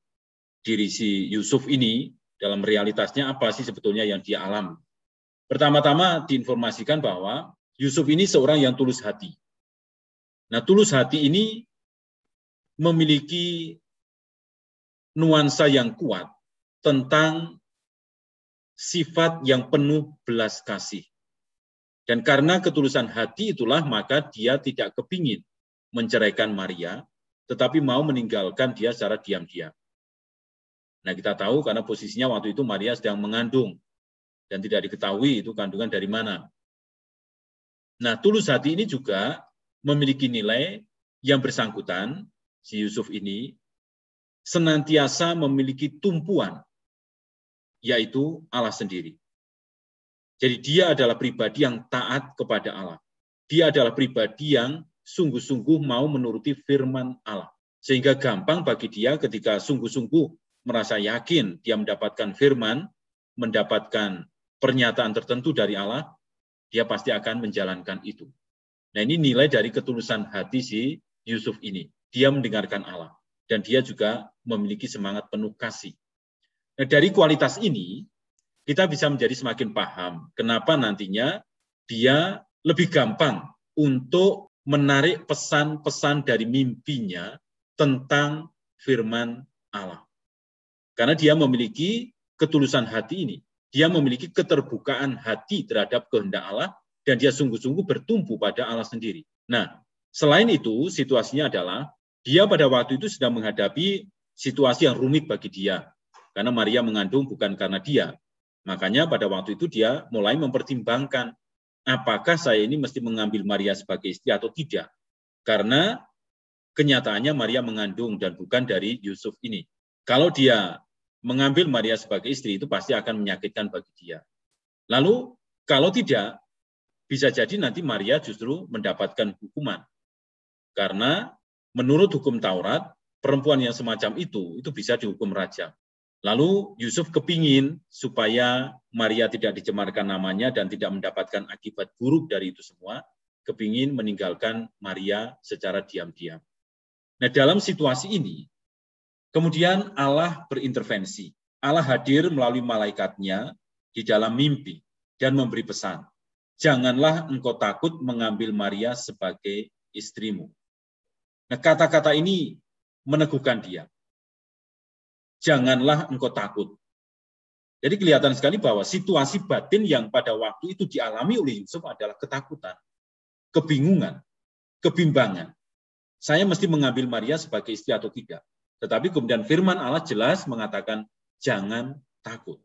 A: diri si Yusuf ini, dalam realitasnya apa sih sebetulnya yang dia alami. Pertama-tama diinformasikan bahwa Yusuf ini seorang yang tulus hati. Nah, tulus hati ini memiliki nuansa yang kuat tentang sifat yang penuh belas kasih. Dan karena ketulusan hati itulah maka dia tidak kepingin menceraikan Maria, tetapi mau meninggalkan dia secara diam-diam. Nah kita tahu karena posisinya waktu itu Maria sedang mengandung dan tidak diketahui itu kandungan dari mana. Nah tulus hati ini juga memiliki nilai yang bersangkutan, si Yusuf ini, senantiasa memiliki tumpuan, yaitu Allah sendiri. Jadi dia adalah pribadi yang taat kepada Allah. Dia adalah pribadi yang sungguh-sungguh mau menuruti firman Allah. Sehingga gampang bagi dia ketika sungguh-sungguh merasa yakin dia mendapatkan firman, mendapatkan pernyataan tertentu dari Allah, dia pasti akan menjalankan itu. Nah ini nilai dari ketulusan hati si Yusuf ini. Dia mendengarkan Allah. Dan dia juga memiliki semangat penuh kasih. Nah dari kualitas ini, kita bisa menjadi semakin paham kenapa nantinya dia lebih gampang untuk menarik pesan-pesan dari mimpinya tentang firman Allah. Karena dia memiliki ketulusan hati ini. Dia memiliki keterbukaan hati terhadap kehendak Allah dan dia sungguh-sungguh bertumpu pada Allah sendiri. Nah, selain itu situasinya adalah dia pada waktu itu sedang menghadapi situasi yang rumit bagi dia. Karena Maria mengandung bukan karena dia. Makanya pada waktu itu dia mulai mempertimbangkan apakah saya ini mesti mengambil Maria sebagai istri atau tidak. Karena kenyataannya Maria mengandung dan bukan dari Yusuf ini. Kalau dia mengambil Maria sebagai istri itu pasti akan menyakitkan bagi dia. Lalu kalau tidak, bisa jadi nanti Maria justru mendapatkan hukuman. Karena menurut hukum Taurat, perempuan yang semacam itu, itu bisa dihukum raja. Lalu Yusuf kepingin supaya Maria tidak dicemarkan namanya dan tidak mendapatkan akibat buruk dari itu semua, kepingin meninggalkan Maria secara diam-diam. Nah dalam situasi ini, kemudian Allah berintervensi. Allah hadir melalui malaikatnya di dalam mimpi dan memberi pesan janganlah engkau takut mengambil Maria sebagai istrimu. Nah, kata-kata ini meneguhkan dia. Janganlah engkau takut. Jadi kelihatan sekali bahwa situasi batin yang pada waktu itu dialami oleh Yusuf adalah ketakutan, kebingungan, kebimbangan. Saya mesti mengambil Maria sebagai istri atau tidak. Tetapi kemudian firman Allah jelas mengatakan jangan takut.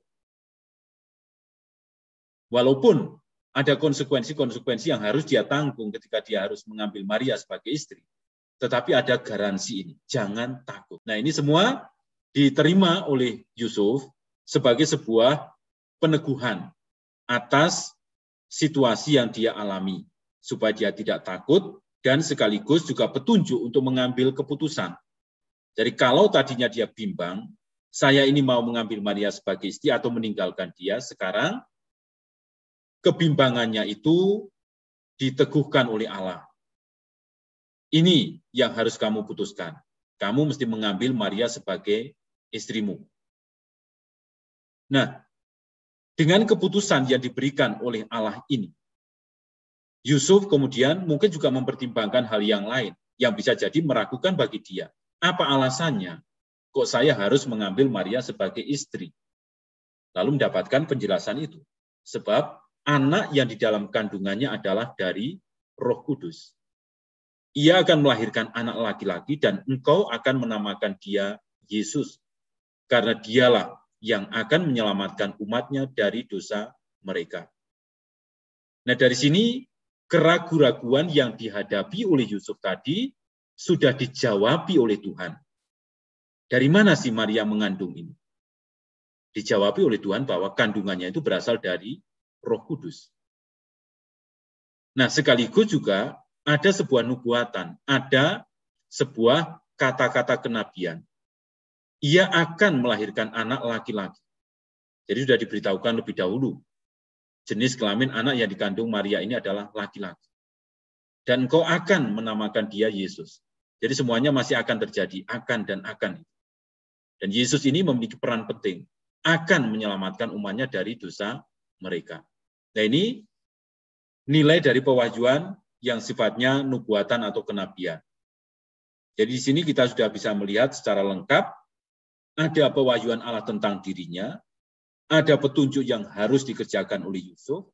A: Walaupun ada konsekuensi-konsekuensi yang harus dia tanggung ketika dia harus mengambil Maria sebagai istri. Tetapi ada garansi ini, jangan takut. Nah ini semua diterima oleh Yusuf sebagai sebuah peneguhan atas situasi yang dia alami, supaya dia tidak takut dan sekaligus juga petunjuk untuk mengambil keputusan. Jadi kalau tadinya dia bimbang, saya ini mau mengambil Maria sebagai istri atau meninggalkan dia, sekarang kebimbangannya itu diteguhkan oleh Allah. Ini yang harus kamu putuskan. Kamu mesti mengambil Maria sebagai istrimu. Nah, dengan keputusan yang diberikan oleh Allah ini, Yusuf kemudian mungkin juga mempertimbangkan hal yang lain yang bisa jadi meragukan bagi dia. Apa alasannya? Kok saya harus mengambil Maria sebagai istri? Lalu mendapatkan penjelasan itu. Sebab anak yang di dalam kandungannya adalah dari Roh Kudus. Ia akan melahirkan anak laki-laki dan engkau akan menamakan dia Yesus. Karena dialah yang akan menyelamatkan umatnya dari dosa mereka. Nah dari sini keraguan-raguan yang dihadapi oleh Yusuf tadi sudah dijawabi oleh Tuhan. Dari mana sih Maria mengandung ini? Dijawabi oleh Tuhan bahwa kandungannya itu berasal dari Roh Kudus. Nah, sekaligus juga ada sebuah nubuatan, ada sebuah kata-kata kenabian. Ia akan melahirkan anak laki-laki. Jadi sudah diberitahukan lebih dahulu. Jenis kelamin anak yang dikandung Maria ini adalah laki-laki. Dan engkau akan menamakan dia Yesus. Jadi semuanya masih akan terjadi, akan dan akan. Dan Yesus ini memiliki peran penting, akan menyelamatkan umatnya dari dosa mereka. Nah ini nilai dari pewajuan yang sifatnya nubuatan atau kenabian. Jadi di sini kita sudah bisa melihat secara lengkap ada pewahyuan Allah tentang dirinya, ada petunjuk yang harus dikerjakan oleh Yusuf,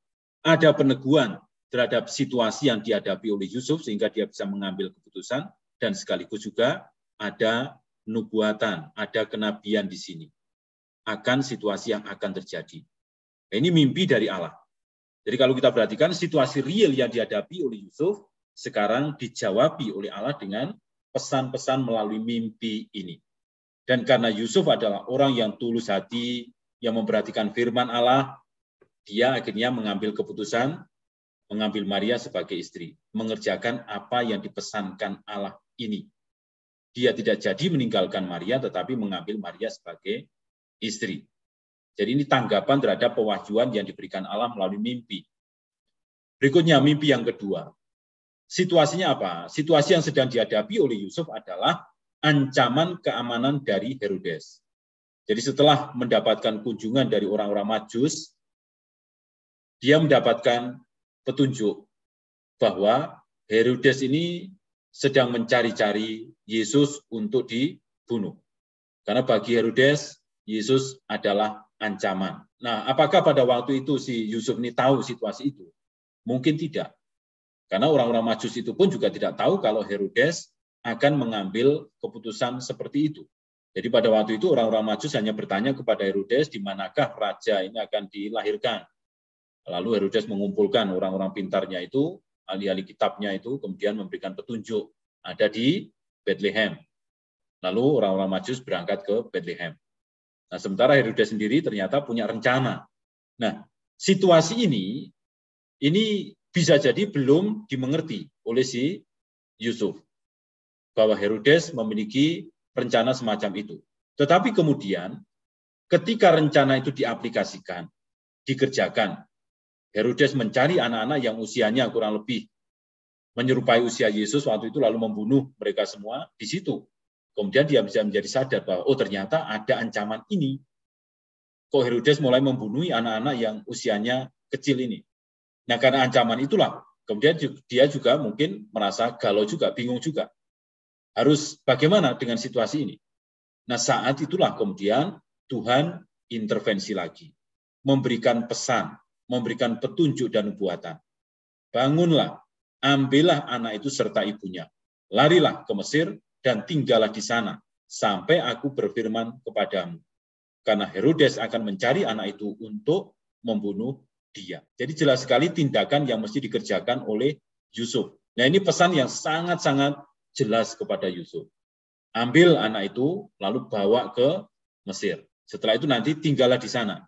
A: ada peneguhan terhadap situasi yang dihadapi oleh Yusuf sehingga dia bisa mengambil keputusan dan sekaligus juga ada nubuatan, ada kenabian di sini akan situasi yang akan terjadi. Nah, ini mimpi dari Allah. Jadi kalau kita perhatikan situasi real yang dihadapi oleh Yusuf sekarang dijawabi oleh Allah dengan pesan-pesan melalui mimpi ini. Dan karena Yusuf adalah orang yang tulus hati, yang memperhatikan firman Allah, dia akhirnya mengambil keputusan mengambil Maria sebagai istri, mengerjakan apa yang dipesankan Allah ini. Dia tidak jadi meninggalkan Maria, tetapi mengambil Maria sebagai istri. Jadi ini tanggapan terhadap pewahyuan yang diberikan Allah melalui mimpi. Berikutnya mimpi yang kedua situasinya apa? Situasi yang sedang dihadapi oleh Yusuf adalah ancaman keamanan dari Herodes. Jadi setelah mendapatkan kunjungan dari orang-orang Majus, dia mendapatkan petunjuk bahwa Herodes ini sedang mencari-cari Yesus untuk dibunuh. Karena bagi Herodes, Yesus adalah ancaman. Nah, apakah pada waktu itu si Yusuf ini tahu situasi itu? Mungkin tidak. Karena orang-orang Majus itu pun juga tidak tahu kalau Herodes akan mengambil keputusan seperti itu. Jadi pada waktu itu orang-orang Majus hanya bertanya kepada Herodes di manakah raja ini akan dilahirkan. Lalu Herodes mengumpulkan orang-orang pintarnya itu, ahli-ahli kitabnya itu, kemudian memberikan petunjuk. Ada di Bethlehem. Lalu orang-orang Majus berangkat ke Bethlehem. Nah, sementara Herodes sendiri ternyata punya rencana. Nah, situasi ini ini bisa jadi belum dimengerti oleh si Yusuf bahwa Herodes memiliki rencana semacam itu. Tetapi kemudian ketika rencana itu diaplikasikan, dikerjakan, Herodes mencari anak-anak yang usianya kurang lebih menyerupai usia Yesus waktu itu lalu membunuh mereka semua di situ. Kemudian dia bisa menjadi sadar bahwa oh ternyata ada ancaman ini. Kok Herodes mulai membunuh anak-anak yang usianya kecil ini. Nah, karena ancaman itulah, kemudian dia juga mungkin merasa galau juga, bingung juga. Harus bagaimana dengan situasi ini? Nah, saat itulah kemudian Tuhan intervensi lagi. Memberikan pesan, memberikan petunjuk dan nubuatan. Bangunlah, ambillah anak itu serta ibunya. Larilah ke Mesir dan tinggallah di sana sampai aku berfirman kepadamu. Karena Herodes akan mencari anak itu untuk membunuh dia. Jadi jelas sekali tindakan yang mesti dikerjakan oleh Yusuf. Nah ini pesan yang sangat-sangat jelas kepada Yusuf. Ambil anak itu, lalu bawa ke Mesir. Setelah itu nanti tinggallah di sana.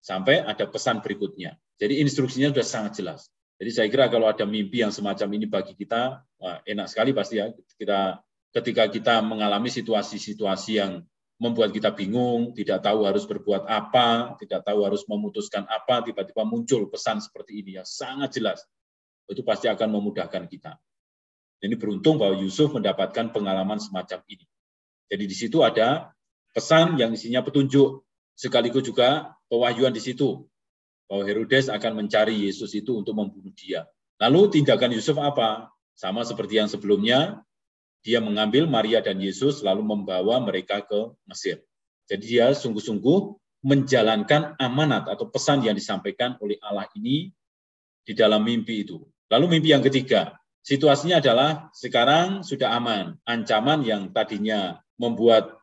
A: Sampai ada pesan berikutnya. Jadi instruksinya sudah sangat jelas. Jadi saya kira kalau ada mimpi yang semacam ini bagi kita, enak sekali pasti ya. Kita ketika kita mengalami situasi-situasi yang membuat kita bingung, tidak tahu harus berbuat apa, tidak tahu harus memutuskan apa, tiba-tiba muncul pesan seperti ini yang sangat jelas. Itu pasti akan memudahkan kita. Ini beruntung bahwa Yusuf mendapatkan pengalaman semacam ini. Jadi di situ ada pesan yang isinya petunjuk, sekaligus juga pewahyuan di situ bahwa Herodes akan mencari Yesus itu untuk membunuh dia. Lalu tindakan Yusuf apa? Sama seperti yang sebelumnya, dia mengambil Maria dan Yesus lalu membawa mereka ke Mesir. Jadi dia sungguh-sungguh menjalankan amanat atau pesan yang disampaikan oleh Allah ini di dalam mimpi itu. Lalu mimpi yang ketiga, situasinya adalah sekarang sudah aman. Ancaman yang tadinya membuat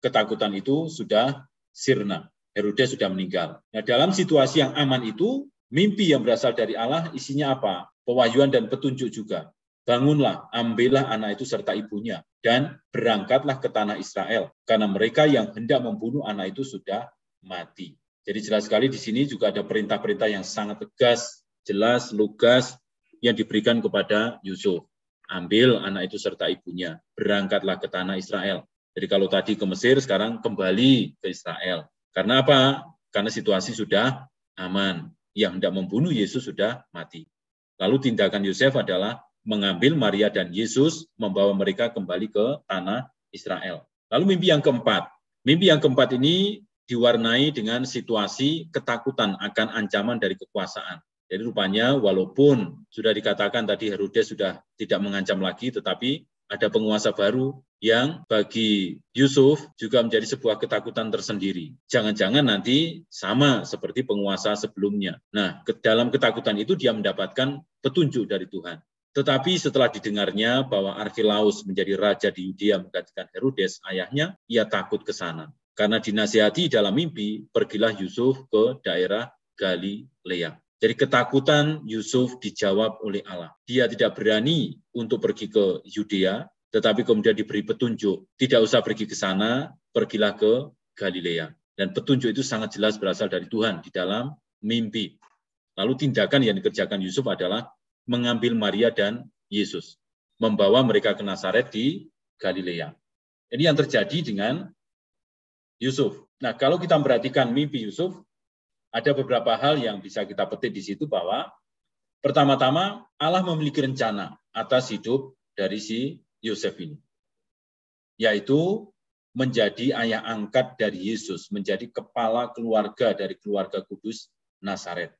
A: ketakutan itu sudah sirna. Herodes sudah meninggal. Nah, dalam situasi yang aman itu, mimpi yang berasal dari Allah isinya apa? Pewahyuan dan petunjuk juga. Bangunlah, ambillah anak itu serta ibunya, dan berangkatlah ke tanah Israel, karena mereka yang hendak membunuh anak itu sudah mati. Jadi jelas sekali di sini juga ada perintah-perintah yang sangat tegas, jelas, lugas, yang diberikan kepada Yusuf. ambil anak itu serta ibunya, berangkatlah ke tanah Israel. Jadi kalau tadi ke Mesir, sekarang kembali ke Israel. Karena apa? Karena situasi sudah aman. Yang hendak membunuh Yesus sudah mati. Lalu tindakan Yosef adalah mengambil Maria dan Yesus, membawa mereka kembali ke tanah Israel. Lalu mimpi yang keempat. Mimpi yang keempat ini diwarnai dengan situasi ketakutan akan ancaman dari kekuasaan. Jadi rupanya walaupun sudah dikatakan tadi Herodes sudah tidak mengancam lagi, tetapi ada penguasa baru yang bagi Yusuf juga menjadi sebuah ketakutan tersendiri. Jangan-jangan nanti sama seperti penguasa sebelumnya. Nah, ke dalam ketakutan itu dia mendapatkan petunjuk dari Tuhan. Tetapi setelah didengarnya bahwa Arkilaus menjadi raja di Yudea menggantikan Herodes, ayahnya, ia takut ke sana. Karena dinasihati dalam mimpi, pergilah Yusuf ke daerah Galilea. Jadi ketakutan Yusuf dijawab oleh Allah. Dia tidak berani untuk pergi ke Yudea, tetapi kemudian diberi petunjuk. Tidak usah pergi ke sana, pergilah ke Galilea. Dan petunjuk itu sangat jelas berasal dari Tuhan di dalam mimpi. Lalu tindakan yang dikerjakan Yusuf adalah mengambil Maria dan Yesus. Membawa mereka ke Nazaret di Galilea. Ini yang terjadi dengan Yusuf. Nah, kalau kita memperhatikan mimpi Yusuf, ada beberapa hal yang bisa kita petik di situ bahwa pertama-tama Allah memiliki rencana atas hidup dari si Yosef ini. Yaitu menjadi ayah angkat dari Yesus, menjadi kepala keluarga dari keluarga kudus Nazaret.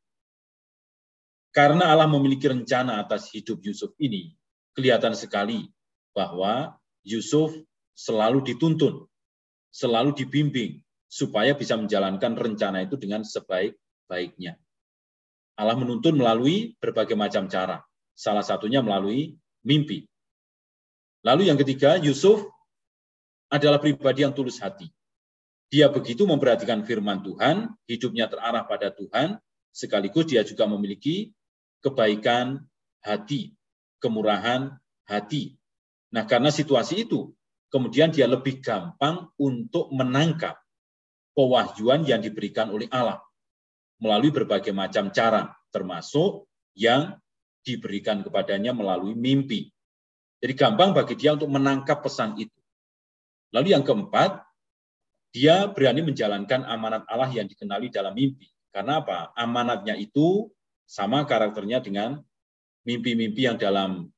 A: Karena Allah memiliki rencana atas hidup Yusuf ini, kelihatan sekali bahwa Yusuf selalu dituntun, selalu dibimbing, supaya bisa menjalankan rencana itu dengan sebaik-baiknya. Allah menuntun melalui berbagai macam cara, salah satunya melalui mimpi. Lalu yang ketiga, Yusuf adalah pribadi yang tulus hati. Dia begitu memperhatikan firman Tuhan, hidupnya terarah pada Tuhan, sekaligus dia juga memiliki kebaikan hati, kemurahan hati. Nah, karena situasi itu, kemudian dia lebih gampang untuk menangkap pewahyuan yang diberikan oleh Allah melalui berbagai macam cara, termasuk yang diberikan kepadanya melalui mimpi. Jadi gampang bagi dia untuk menangkap pesan itu. Lalu yang keempat, dia berani menjalankan amanat Allah yang dikenali dalam mimpi. Karena apa? Amanatnya itu sama karakternya dengan mimpi-mimpi yang dalam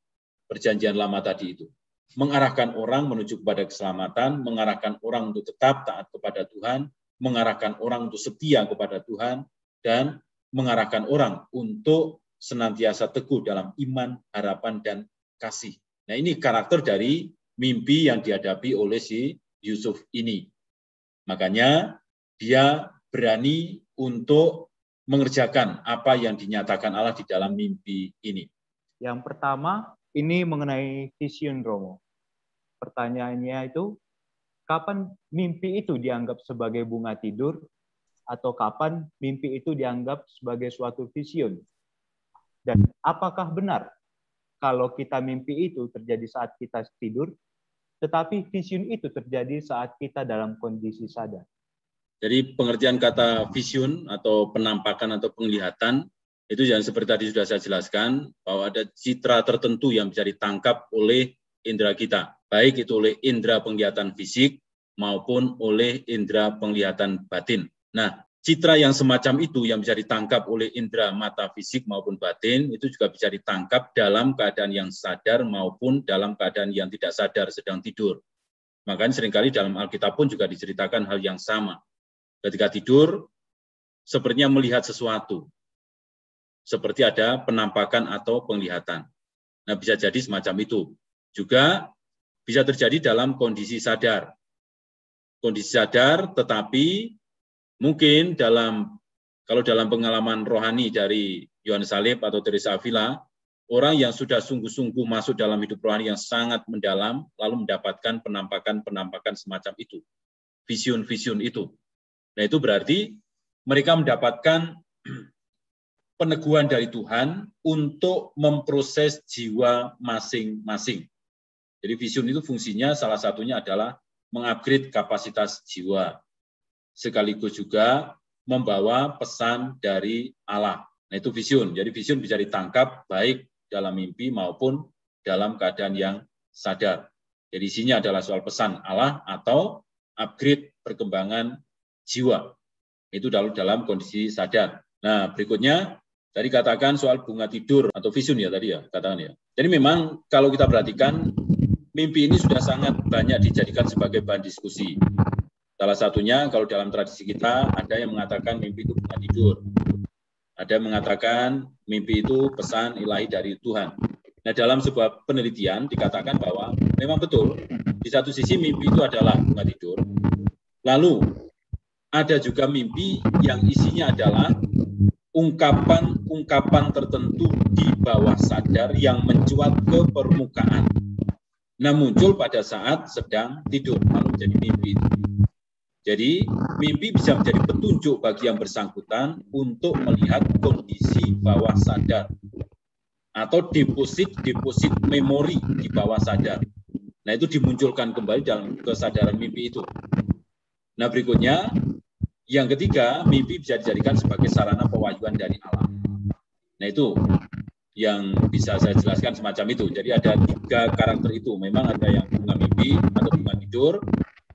A: perjanjian lama tadi itu. Mengarahkan orang menuju kepada keselamatan, mengarahkan orang untuk tetap taat kepada Tuhan, mengarahkan orang untuk setia kepada Tuhan, dan mengarahkan orang untuk senantiasa teguh dalam iman, harapan, dan kasih. Nah ini karakter dari mimpi yang dihadapi oleh si Yusuf ini. Makanya dia berani untuk mengerjakan apa yang dinyatakan Allah di dalam mimpi ini.
B: Yang pertama, ini mengenai vision Romo. Pertanyaannya itu, kapan mimpi itu dianggap sebagai bunga tidur atau kapan mimpi itu dianggap sebagai suatu vision? Dan apakah benar kalau kita mimpi itu terjadi saat kita tidur, tetapi vision itu terjadi saat kita dalam kondisi sadar?
A: Jadi pengertian kata vision atau penampakan atau penglihatan itu yang seperti tadi sudah saya jelaskan bahwa ada citra tertentu yang bisa ditangkap oleh indera kita, baik itu oleh indera penglihatan fisik maupun oleh indera penglihatan batin. Nah, citra yang semacam itu yang bisa ditangkap oleh indera mata fisik maupun batin itu juga bisa ditangkap dalam keadaan yang sadar maupun dalam keadaan yang tidak sadar sedang tidur. Makanya sering kali dalam Alkitab pun juga diceritakan hal yang sama. Ketika tidur, sepertinya melihat sesuatu. Seperti ada penampakan atau penglihatan. Nah, bisa jadi semacam itu. Juga bisa terjadi dalam kondisi sadar. Kondisi sadar, tetapi mungkin dalam kalau dalam pengalaman rohani dari Yohanes Salib atau Teresa Avila, orang yang sudah sungguh-sungguh masuk dalam hidup rohani yang sangat mendalam, lalu mendapatkan penampakan-penampakan semacam itu, vision-vision itu. Nah itu berarti mereka mendapatkan peneguhan dari Tuhan untuk memproses jiwa masing-masing. Jadi vision itu fungsinya salah satunya adalah mengupgrade kapasitas jiwa. Sekaligus juga membawa pesan dari Allah. Nah itu vision. Jadi vision bisa ditangkap baik dalam mimpi maupun dalam keadaan yang sadar. Jadi isinya adalah soal pesan Allah atau upgrade perkembangan jiwa. Itu dalam dalam kondisi sadar. Nah, berikutnya tadi katakan soal bunga tidur atau vision ya tadi ya katakan ya. Jadi memang kalau kita perhatikan mimpi ini sudah sangat banyak dijadikan sebagai bahan diskusi. Salah satunya kalau dalam tradisi kita ada yang mengatakan mimpi itu bunga tidur. Ada yang mengatakan mimpi itu pesan ilahi dari Tuhan. Nah, dalam sebuah penelitian dikatakan bahwa memang betul di satu sisi mimpi itu adalah bunga tidur. Lalu ada juga mimpi yang isinya adalah ungkapan-ungkapan tertentu di bawah sadar yang mencuat ke permukaan. Nah, muncul pada saat sedang tidur, lalu menjadi mimpi. Jadi, mimpi bisa menjadi petunjuk bagi yang bersangkutan untuk melihat kondisi bawah sadar atau deposit-deposit memori di bawah sadar. Nah, itu dimunculkan kembali dalam kesadaran mimpi itu. Nah, berikutnya, yang ketiga, mimpi bisa dijadikan sebagai sarana pewahyuan dari alam. Nah, itu yang bisa saya jelaskan semacam itu. Jadi ada tiga karakter itu. Memang ada yang bunga mimpi atau bunga tidur,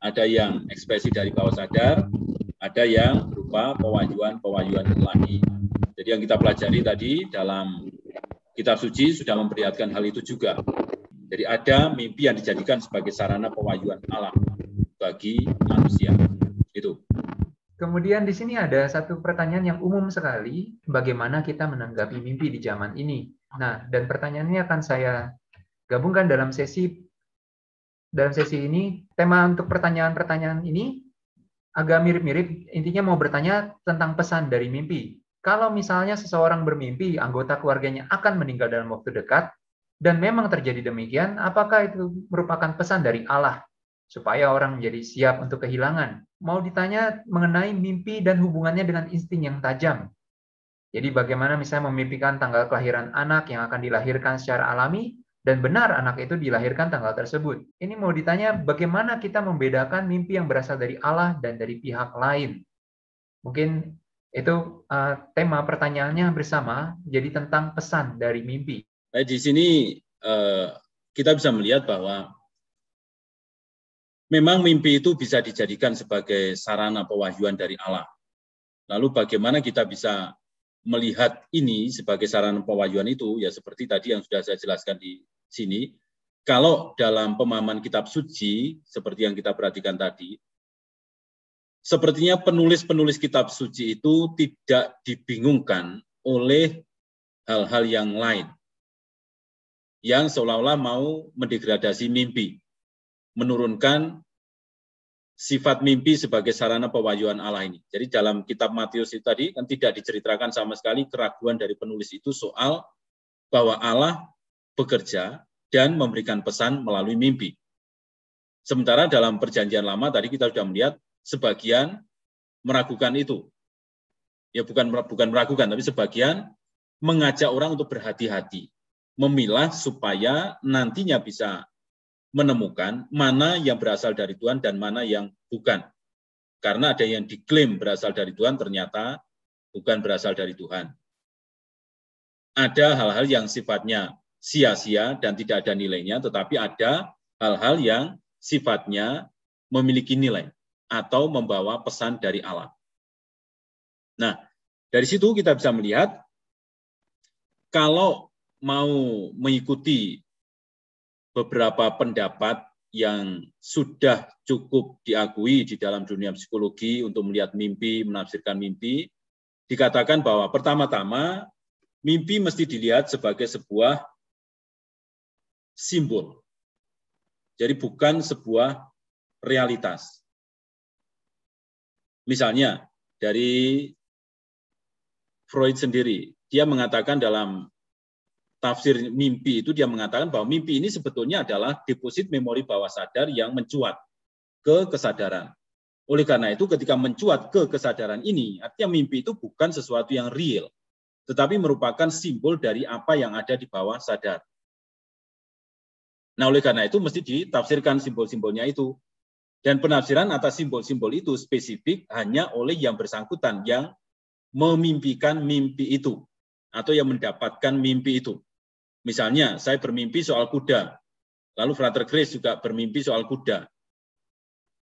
A: ada yang ekspresi dari bawah sadar, ada yang berupa pewahyuan-pewahyuan ilahi. Jadi yang kita pelajari tadi dalam Kitab suci sudah memperlihatkan hal itu juga. Jadi ada mimpi yang dijadikan sebagai sarana pewahyuan alam bagi manusia. Itu.
C: Kemudian di sini ada satu pertanyaan yang umum sekali, bagaimana kita menanggapi mimpi di zaman ini. Nah, dan pertanyaan ini akan saya gabungkan dalam sesi dalam sesi ini. Tema untuk pertanyaan-pertanyaan ini agak mirip-mirip, intinya mau bertanya tentang pesan dari mimpi. Kalau misalnya seseorang bermimpi anggota keluarganya akan meninggal dalam waktu dekat, dan memang terjadi demikian, apakah itu merupakan pesan dari Allah supaya orang menjadi siap untuk kehilangan? Mau ditanya mengenai mimpi dan hubungannya dengan insting yang tajam. Jadi bagaimana misalnya memimpikan tanggal kelahiran anak yang akan dilahirkan secara alami, dan benar anak itu dilahirkan tanggal tersebut. Ini mau ditanya bagaimana kita membedakan mimpi yang berasal dari Allah dan dari pihak lain. Mungkin itu uh, tema pertanyaannya bersama, jadi tentang pesan dari mimpi.
A: Di sini uh, kita bisa melihat bahwa memang mimpi itu bisa dijadikan sebagai sarana pewahyuan dari Allah. Lalu bagaimana kita bisa melihat ini sebagai sarana pewahyuan itu, ya seperti tadi yang sudah saya jelaskan di sini, kalau dalam pemahaman kitab suci, seperti yang kita perhatikan tadi, sepertinya penulis-penulis kitab suci itu tidak dibingungkan oleh hal-hal yang lain. Yang seolah-olah mau mendegradasi mimpi, menurunkan sifat mimpi sebagai sarana pewahyuan Allah ini. Jadi dalam kitab Matius itu tadi kan tidak diceritakan sama sekali keraguan dari penulis itu soal bahwa Allah bekerja dan memberikan pesan melalui mimpi. Sementara dalam perjanjian lama tadi kita sudah melihat sebagian meragukan itu. Ya bukan bukan meragukan, tapi sebagian mengajak orang untuk berhati-hati, memilah supaya nantinya bisa menemukan mana yang berasal dari Tuhan dan mana yang bukan. Karena ada yang diklaim berasal dari Tuhan, ternyata bukan berasal dari Tuhan. Ada hal-hal yang sifatnya sia-sia dan tidak ada nilainya, tetapi ada hal-hal yang sifatnya memiliki nilai atau membawa pesan dari Allah. Nah, dari situ kita bisa melihat kalau mau mengikuti beberapa pendapat yang sudah cukup diakui di dalam dunia psikologi untuk melihat mimpi, menafsirkan mimpi, dikatakan bahwa pertama-tama mimpi mesti dilihat sebagai sebuah simbol. Jadi bukan sebuah realitas. Misalnya dari Freud sendiri, dia mengatakan dalam tafsir mimpi itu dia mengatakan bahwa mimpi ini sebetulnya adalah deposit memori bawah sadar yang mencuat ke kesadaran. Oleh karena itu ketika mencuat ke kesadaran ini, artinya mimpi itu bukan sesuatu yang real, tetapi merupakan simbol dari apa yang ada di bawah sadar. Nah, oleh karena itu mesti ditafsirkan simbol-simbolnya itu. Dan penafsiran atas simbol-simbol itu spesifik hanya oleh yang bersangkutan yang memimpikan mimpi itu atau yang mendapatkan mimpi itu. Misalnya, saya bermimpi soal kuda, lalu Frater Grace juga bermimpi soal kuda.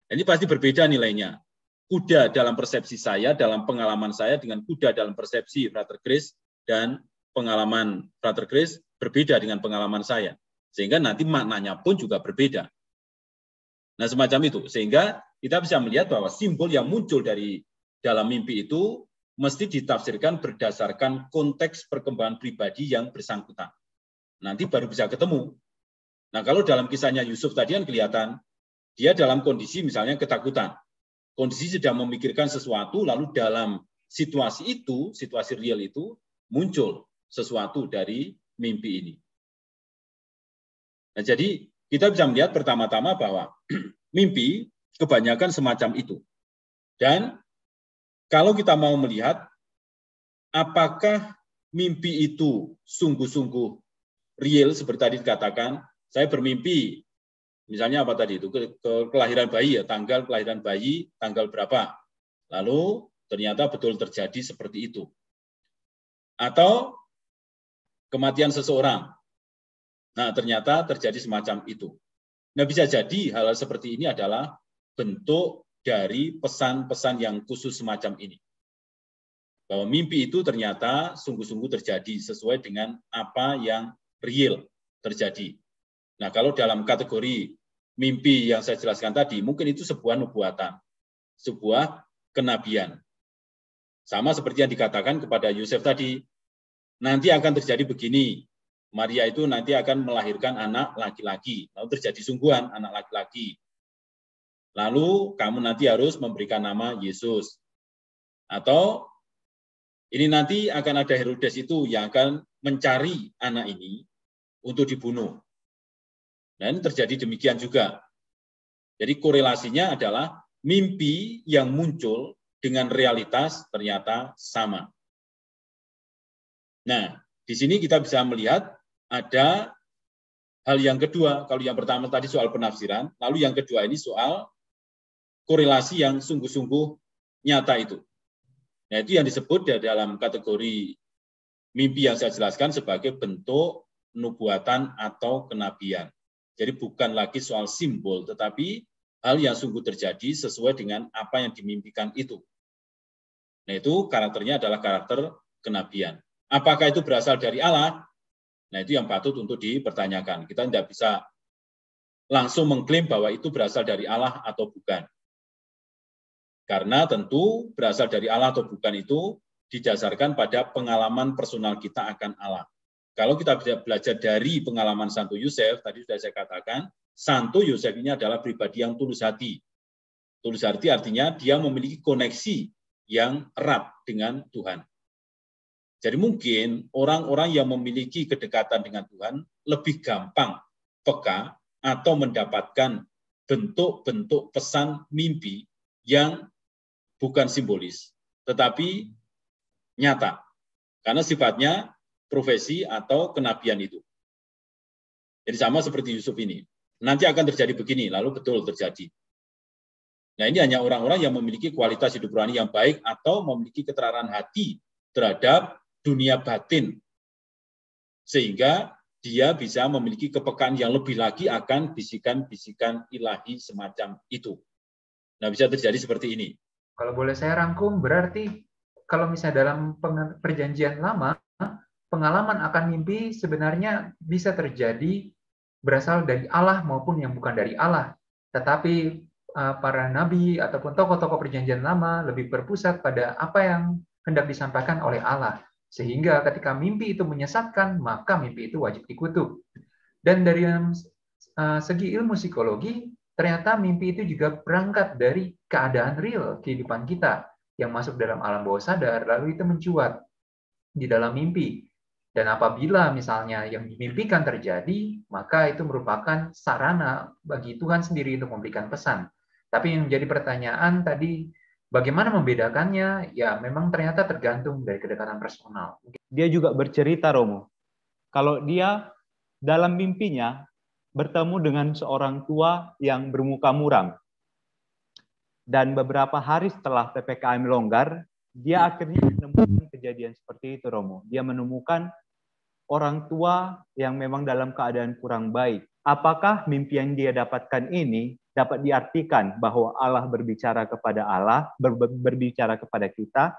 A: Ini pasti berbeda nilainya. Kuda dalam persepsi saya, dalam pengalaman saya, dengan kuda dalam persepsi Frater Grace, dan pengalaman Frater Grace berbeda dengan pengalaman saya. Sehingga nanti maknanya pun juga berbeda. Nah, semacam itu. Sehingga kita bisa melihat bahwa simbol yang muncul dari dalam mimpi itu mesti ditafsirkan berdasarkan konteks perkembangan pribadi yang bersangkutan. Nanti baru bisa ketemu. Nah, kalau dalam kisahnya Yusuf tadi kan kelihatan dia dalam kondisi misalnya ketakutan. Kondisi sedang memikirkan sesuatu lalu dalam situasi itu, situasi real itu muncul sesuatu dari mimpi ini. Nah, jadi kita bisa melihat pertama-tama bahwa mimpi kebanyakan semacam itu. Dan kalau kita mau melihat apakah mimpi itu sungguh-sungguh real seperti tadi dikatakan, saya bermimpi misalnya apa tadi itu ke, ke kelahiran bayi ya, tanggal kelahiran bayi tanggal berapa. Lalu ternyata betul terjadi seperti itu. Atau kematian seseorang. Nah, ternyata terjadi semacam itu. Nah, bisa jadi hal, -hal seperti ini adalah bentuk dari pesan-pesan yang khusus semacam ini. Bahwa mimpi itu ternyata sungguh-sungguh terjadi sesuai dengan apa yang real terjadi. Nah, kalau dalam kategori mimpi yang saya jelaskan tadi, mungkin itu sebuah nubuatan, sebuah kenabian. Sama seperti yang dikatakan kepada Yusuf tadi, nanti akan terjadi begini, Maria itu nanti akan melahirkan anak laki-laki. Lalu terjadi sungguhan anak laki-laki. Lalu kamu nanti harus memberikan nama Yesus. Atau ini nanti akan ada Herodes itu yang akan mencari anak ini untuk dibunuh. Dan terjadi demikian juga. Jadi korelasinya adalah mimpi yang muncul dengan realitas ternyata sama. Nah, di sini kita bisa melihat ada hal yang kedua. Kalau yang pertama tadi soal penafsiran, lalu yang kedua ini soal korelasi yang sungguh-sungguh nyata itu. Nah, itu yang disebut dalam kategori mimpi yang saya jelaskan sebagai bentuk nubuatan atau kenabian. Jadi bukan lagi soal simbol, tetapi hal yang sungguh terjadi sesuai dengan apa yang dimimpikan itu. Nah, itu karakternya adalah karakter kenabian. Apakah itu berasal dari Allah? Nah, itu yang patut untuk dipertanyakan. Kita tidak bisa langsung mengklaim bahwa itu berasal dari Allah atau bukan. Karena tentu berasal dari Allah atau bukan itu didasarkan pada pengalaman personal kita akan Allah. Kalau kita belajar dari pengalaman Santo Yosef, tadi sudah saya katakan, Santo Yosef ini adalah pribadi yang tulus hati. Tulus hati artinya dia memiliki koneksi yang erat dengan Tuhan. Jadi mungkin orang-orang yang memiliki kedekatan dengan Tuhan lebih gampang peka atau mendapatkan bentuk-bentuk pesan mimpi yang bukan simbolis, tetapi nyata. Karena sifatnya profesi atau kenabian itu. Jadi sama seperti Yusuf ini. Nanti akan terjadi begini, lalu betul terjadi. Nah ini hanya orang-orang yang memiliki kualitas hidup rohani yang baik atau memiliki keterangan hati terhadap dunia batin. Sehingga dia bisa memiliki kepekaan yang lebih lagi akan bisikan-bisikan ilahi semacam itu. Nah, bisa terjadi seperti ini.
C: Kalau boleh saya rangkum, berarti kalau misalnya dalam perjanjian lama, pengalaman akan mimpi sebenarnya bisa terjadi berasal dari Allah maupun yang bukan dari Allah. Tetapi eh, para nabi ataupun tokoh-tokoh perjanjian lama lebih berpusat pada apa yang hendak disampaikan oleh Allah. Sehingga ketika mimpi itu menyesatkan, maka mimpi itu wajib dikutuk. Dan dari uh, segi ilmu psikologi, ternyata mimpi itu juga berangkat dari keadaan real kehidupan kita yang masuk dalam alam bawah sadar, lalu itu mencuat di dalam mimpi. Dan apabila misalnya yang dimimpikan terjadi, maka itu merupakan sarana bagi Tuhan sendiri untuk memberikan pesan. Tapi yang menjadi pertanyaan tadi, Bagaimana membedakannya? Ya, memang ternyata tergantung dari kedekatan personal.
B: Dia juga bercerita, Romo. Kalau dia dalam mimpinya bertemu dengan seorang tua yang bermuka muram. Dan beberapa hari setelah PPKM longgar, dia akhirnya menemukan kejadian seperti itu, Romo. Dia menemukan orang tua yang memang dalam keadaan kurang baik. Apakah mimpi yang dia dapatkan ini dapat diartikan bahwa Allah berbicara kepada Allah, ber berbicara kepada kita?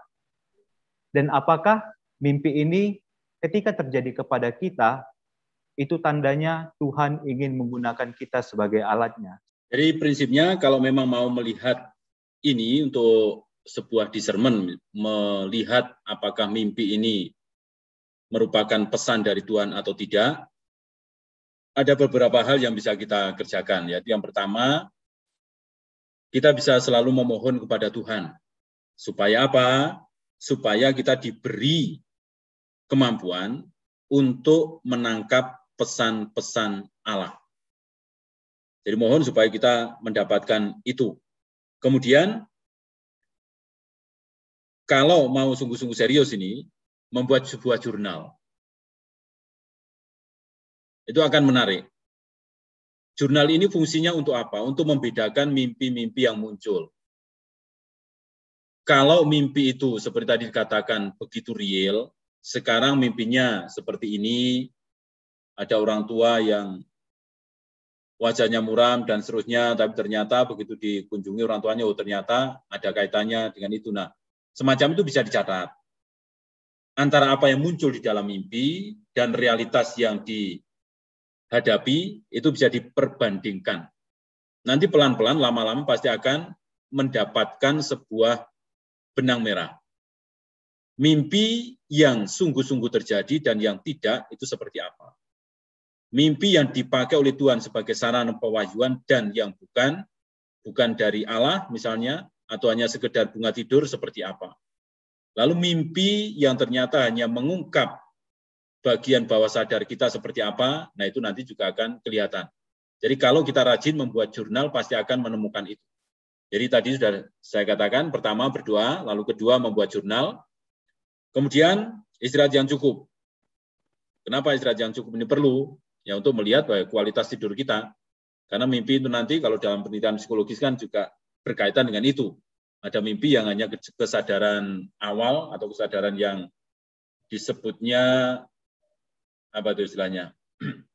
B: Dan apakah mimpi ini ketika terjadi kepada kita, itu tandanya Tuhan ingin menggunakan kita sebagai alatnya?
A: Jadi prinsipnya kalau memang mau melihat ini untuk sebuah discernment, melihat apakah mimpi ini merupakan pesan dari Tuhan atau tidak, ada beberapa hal yang bisa kita kerjakan. Yaitu yang pertama, kita bisa selalu memohon kepada Tuhan. Supaya apa? Supaya kita diberi kemampuan untuk menangkap pesan-pesan Allah. Jadi mohon supaya kita mendapatkan itu. Kemudian kalau mau sungguh-sungguh serius ini, membuat sebuah jurnal. Itu akan menarik. Jurnal ini fungsinya untuk apa? Untuk membedakan mimpi-mimpi yang muncul. Kalau mimpi itu seperti tadi dikatakan begitu real, sekarang mimpinya seperti ini, ada orang tua yang wajahnya muram dan seterusnya, tapi ternyata begitu dikunjungi orang tuanya, oh ternyata ada kaitannya dengan itu. Nah, Semacam itu bisa dicatat. Antara apa yang muncul di dalam mimpi dan realitas yang dihadapi itu bisa diperbandingkan. Nanti pelan-pelan lama-lama pasti akan mendapatkan sebuah benang merah. Mimpi yang sungguh-sungguh terjadi dan yang tidak itu seperti apa. Mimpi yang dipakai oleh Tuhan sebagai sarana pewahyuan dan yang bukan, bukan dari Allah misalnya, atau hanya sekedar bunga tidur seperti apa. Lalu mimpi yang ternyata hanya mengungkap bagian bawah sadar kita seperti apa, nah itu nanti juga akan kelihatan. Jadi kalau kita rajin membuat jurnal pasti akan menemukan itu. Jadi tadi sudah saya katakan, pertama berdoa, lalu kedua membuat jurnal, kemudian istirahat yang cukup. Kenapa istirahat yang cukup ini perlu? Ya untuk melihat bahwa kualitas tidur kita. Karena mimpi itu nanti kalau dalam penelitian psikologis kan juga berkaitan dengan itu. Ada mimpi yang hanya kesadaran awal atau kesadaran yang disebutnya apa itu istilahnya?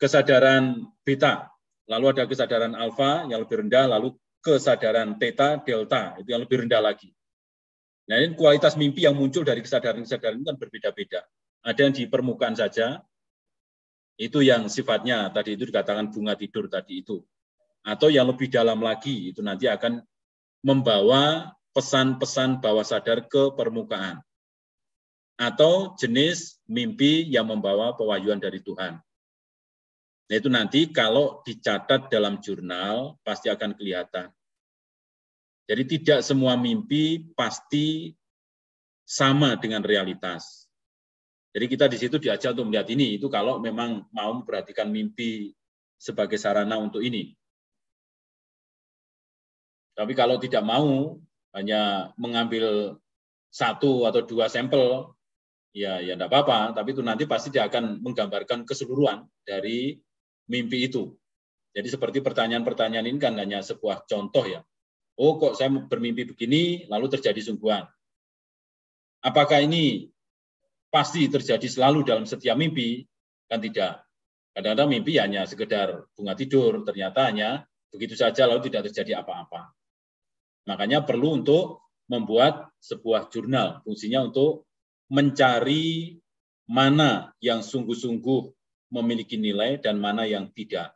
A: kesadaran beta, lalu ada kesadaran alfa yang lebih rendah, lalu kesadaran theta, delta, itu yang lebih rendah lagi. Nah, ini kualitas mimpi yang muncul dari kesadaran-kesadaran itu kan berbeda-beda. Ada yang di permukaan saja, itu yang sifatnya tadi itu dikatakan bunga tidur tadi itu atau yang lebih dalam lagi itu nanti akan membawa pesan-pesan bawah sadar ke permukaan atau jenis mimpi yang membawa pewahyuan dari Tuhan. Nah, itu nanti kalau dicatat dalam jurnal pasti akan kelihatan. Jadi tidak semua mimpi pasti sama dengan realitas. Jadi kita di situ diajak untuk melihat ini, itu kalau memang mau memperhatikan mimpi sebagai sarana untuk ini. Tapi kalau tidak mau hanya mengambil satu atau dua sampel, ya ya tidak apa-apa. Tapi itu nanti pasti dia akan menggambarkan keseluruhan dari mimpi itu. Jadi seperti pertanyaan-pertanyaan ini kan hanya sebuah contoh ya. Oh kok saya bermimpi begini, lalu terjadi sungguhan. Apakah ini pasti terjadi selalu dalam setiap mimpi? Kan tidak. Kadang-kadang mimpi hanya sekedar bunga tidur, ternyata hanya begitu saja lalu tidak terjadi apa-apa. Makanya perlu untuk membuat sebuah jurnal. Fungsinya untuk mencari mana yang sungguh-sungguh memiliki nilai dan mana yang tidak.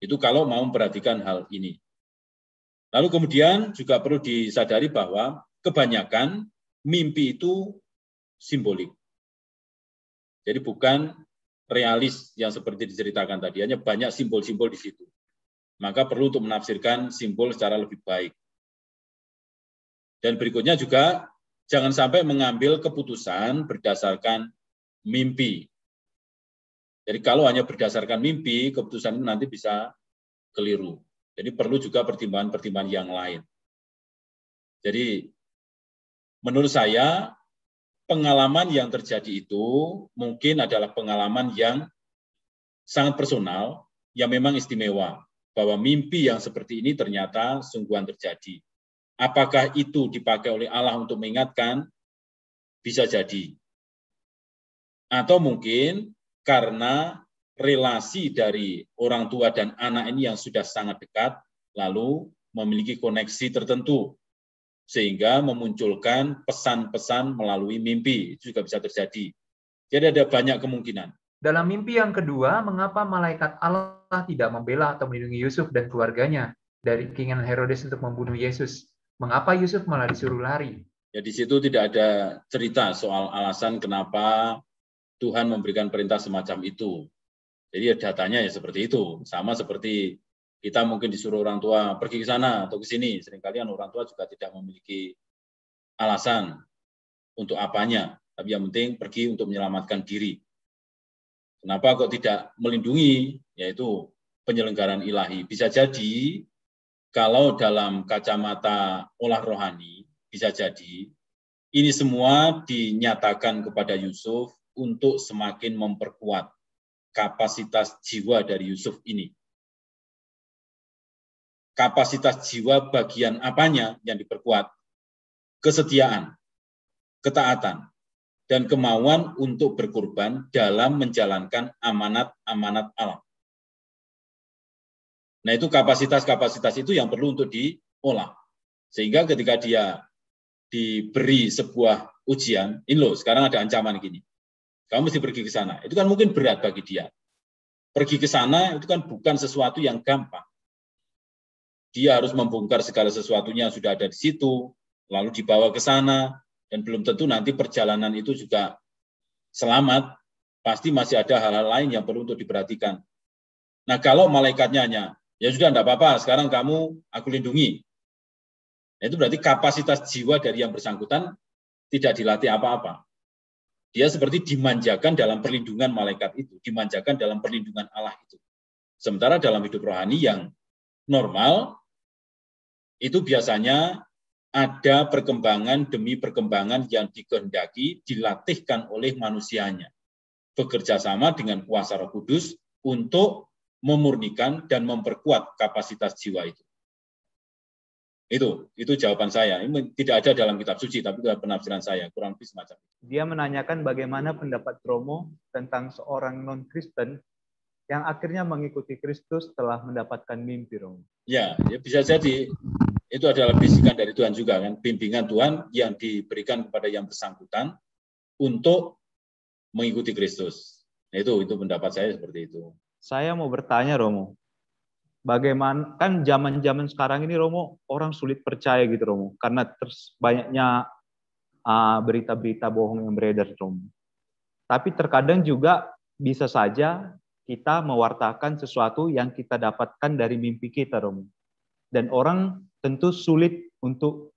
A: Itu kalau mau memperhatikan hal ini. Lalu kemudian juga perlu disadari bahwa kebanyakan mimpi itu simbolik. Jadi bukan realis yang seperti diceritakan tadi, hanya banyak simbol-simbol di situ maka perlu untuk menafsirkan simbol secara lebih baik. Dan berikutnya juga jangan sampai mengambil keputusan berdasarkan mimpi. Jadi kalau hanya berdasarkan mimpi, keputusan itu nanti bisa keliru. Jadi perlu juga pertimbangan-pertimbangan yang lain. Jadi menurut saya pengalaman yang terjadi itu mungkin adalah pengalaman yang sangat personal, yang memang istimewa bahwa mimpi yang seperti ini ternyata sungguhan terjadi. Apakah itu dipakai oleh Allah untuk mengingatkan? Bisa jadi. Atau mungkin karena relasi dari orang tua dan anak ini yang sudah sangat dekat, lalu memiliki koneksi tertentu, sehingga memunculkan pesan-pesan melalui mimpi. Itu juga bisa terjadi. Jadi ada banyak kemungkinan.
C: Dalam mimpi yang kedua, mengapa malaikat Allah tidak membela atau melindungi Yusuf dan keluarganya dari keinginan Herodes untuk membunuh Yesus? Mengapa Yusuf malah disuruh lari?
A: Ya di situ tidak ada cerita soal alasan kenapa Tuhan memberikan perintah semacam itu. Jadi ya datanya ya seperti itu. Sama seperti kita mungkin disuruh orang tua pergi ke sana atau ke sini. Seringkali kan orang tua juga tidak memiliki alasan untuk apanya. Tapi yang penting pergi untuk menyelamatkan diri. Kenapa kok tidak melindungi? Yaitu penyelenggaraan ilahi. Bisa jadi kalau dalam kacamata olah rohani, bisa jadi ini semua dinyatakan kepada Yusuf untuk semakin memperkuat kapasitas jiwa dari Yusuf ini. Kapasitas jiwa bagian apanya yang diperkuat? Kesetiaan, ketaatan, dan kemauan untuk berkorban dalam menjalankan amanat-amanat Allah. Nah itu kapasitas-kapasitas itu yang perlu untuk diolah. Sehingga ketika dia diberi sebuah ujian, ini loh sekarang ada ancaman gini, kamu mesti pergi ke sana. Itu kan mungkin berat bagi dia. Pergi ke sana itu kan bukan sesuatu yang gampang. Dia harus membongkar segala sesuatunya yang sudah ada di situ, lalu dibawa ke sana, dan belum tentu nanti perjalanan itu juga selamat, pasti masih ada hal-hal lain yang perlu untuk diperhatikan. Nah kalau malaikatnya hanya Ya sudah, enggak apa-apa, sekarang kamu aku lindungi. Nah, itu berarti kapasitas jiwa dari yang bersangkutan tidak dilatih apa-apa. Dia seperti dimanjakan dalam perlindungan malaikat itu, dimanjakan dalam perlindungan Allah itu. Sementara dalam hidup rohani yang normal, itu biasanya ada perkembangan demi perkembangan yang dikehendaki dilatihkan oleh manusianya. Bekerja sama dengan kuasa roh kudus untuk memurnikan dan memperkuat kapasitas jiwa itu. Itu, itu jawaban saya. Ini tidak ada dalam kitab suci, tapi dalam penafsiran saya, kurang lebih semacam itu.
B: Dia menanyakan bagaimana pendapat Romo tentang seorang non-Kristen yang akhirnya mengikuti Kristus setelah mendapatkan mimpi Romo.
A: Ya, ya bisa jadi itu adalah bisikan dari Tuhan juga kan, bimbingan Tuhan yang diberikan kepada yang bersangkutan untuk mengikuti Kristus. Nah, itu itu pendapat saya seperti itu.
B: Saya mau bertanya Romo, bagaimana kan zaman-zaman sekarang ini Romo orang sulit percaya gitu Romo karena terus banyaknya uh, berita-berita bohong yang beredar Romo. Tapi terkadang juga bisa saja kita mewartakan sesuatu yang kita dapatkan dari mimpi kita Romo. Dan orang tentu sulit untuk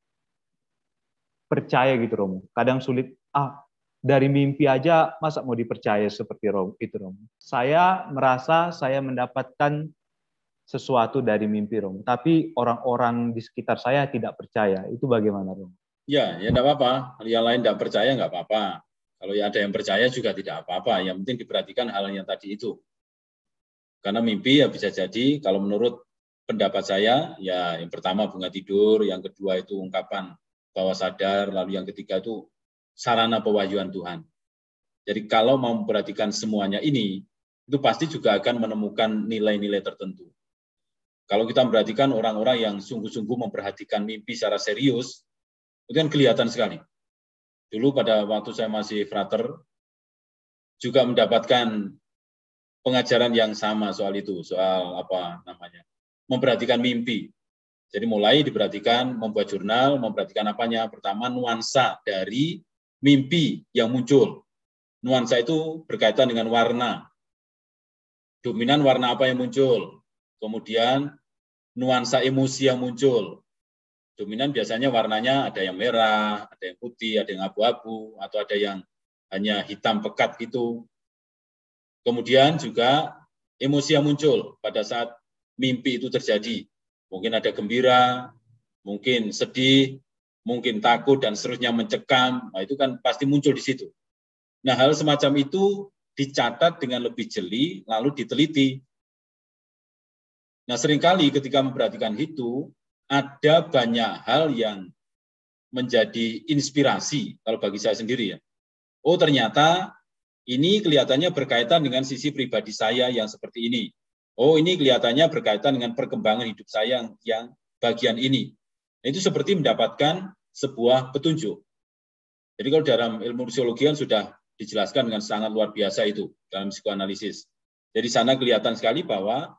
B: percaya gitu Romo. Kadang sulit, ah dari mimpi aja masa mau dipercaya seperti itu Rom. Saya merasa saya mendapatkan sesuatu dari mimpi Rom, tapi orang-orang di sekitar saya tidak percaya. Itu bagaimana Rom?
A: Ya, ya tidak apa-apa. Yang lain tidak percaya nggak apa-apa. Kalau ya ada yang percaya juga tidak apa-apa. Yang penting diperhatikan hal yang tadi itu. Karena mimpi ya bisa jadi kalau menurut pendapat saya ya yang pertama bunga tidur, yang kedua itu ungkapan bawah sadar, lalu yang ketiga itu sarana pewahyuan Tuhan. Jadi kalau mau memperhatikan semuanya ini, itu pasti juga akan menemukan nilai-nilai tertentu. Kalau kita memperhatikan orang-orang yang sungguh-sungguh memperhatikan mimpi secara serius, itu kan kelihatan sekali. Dulu pada waktu saya masih frater, juga mendapatkan pengajaran yang sama soal itu, soal apa namanya, memperhatikan mimpi. Jadi mulai diperhatikan, membuat jurnal, memperhatikan apanya. Pertama, nuansa dari mimpi yang muncul. Nuansa itu berkaitan dengan warna. Dominan warna apa yang muncul. Kemudian nuansa emosi yang muncul. Dominan biasanya warnanya ada yang merah, ada yang putih, ada yang abu-abu, atau ada yang hanya hitam pekat gitu. Kemudian juga emosi yang muncul pada saat mimpi itu terjadi. Mungkin ada gembira, mungkin sedih, mungkin takut dan seterusnya mencekam, nah itu kan pasti muncul di situ. Nah hal semacam itu dicatat dengan lebih jeli, lalu diteliti. Nah sering kali ketika memperhatikan itu, ada banyak hal yang menjadi inspirasi kalau bagi saya sendiri ya. Oh ternyata ini kelihatannya berkaitan dengan sisi pribadi saya yang seperti ini. Oh, ini kelihatannya berkaitan dengan perkembangan hidup saya yang bagian ini. Itu seperti mendapatkan sebuah petunjuk. Jadi kalau dalam ilmu psikologi kan sudah dijelaskan dengan sangat luar biasa itu dalam psikoanalisis. Jadi sana kelihatan sekali bahwa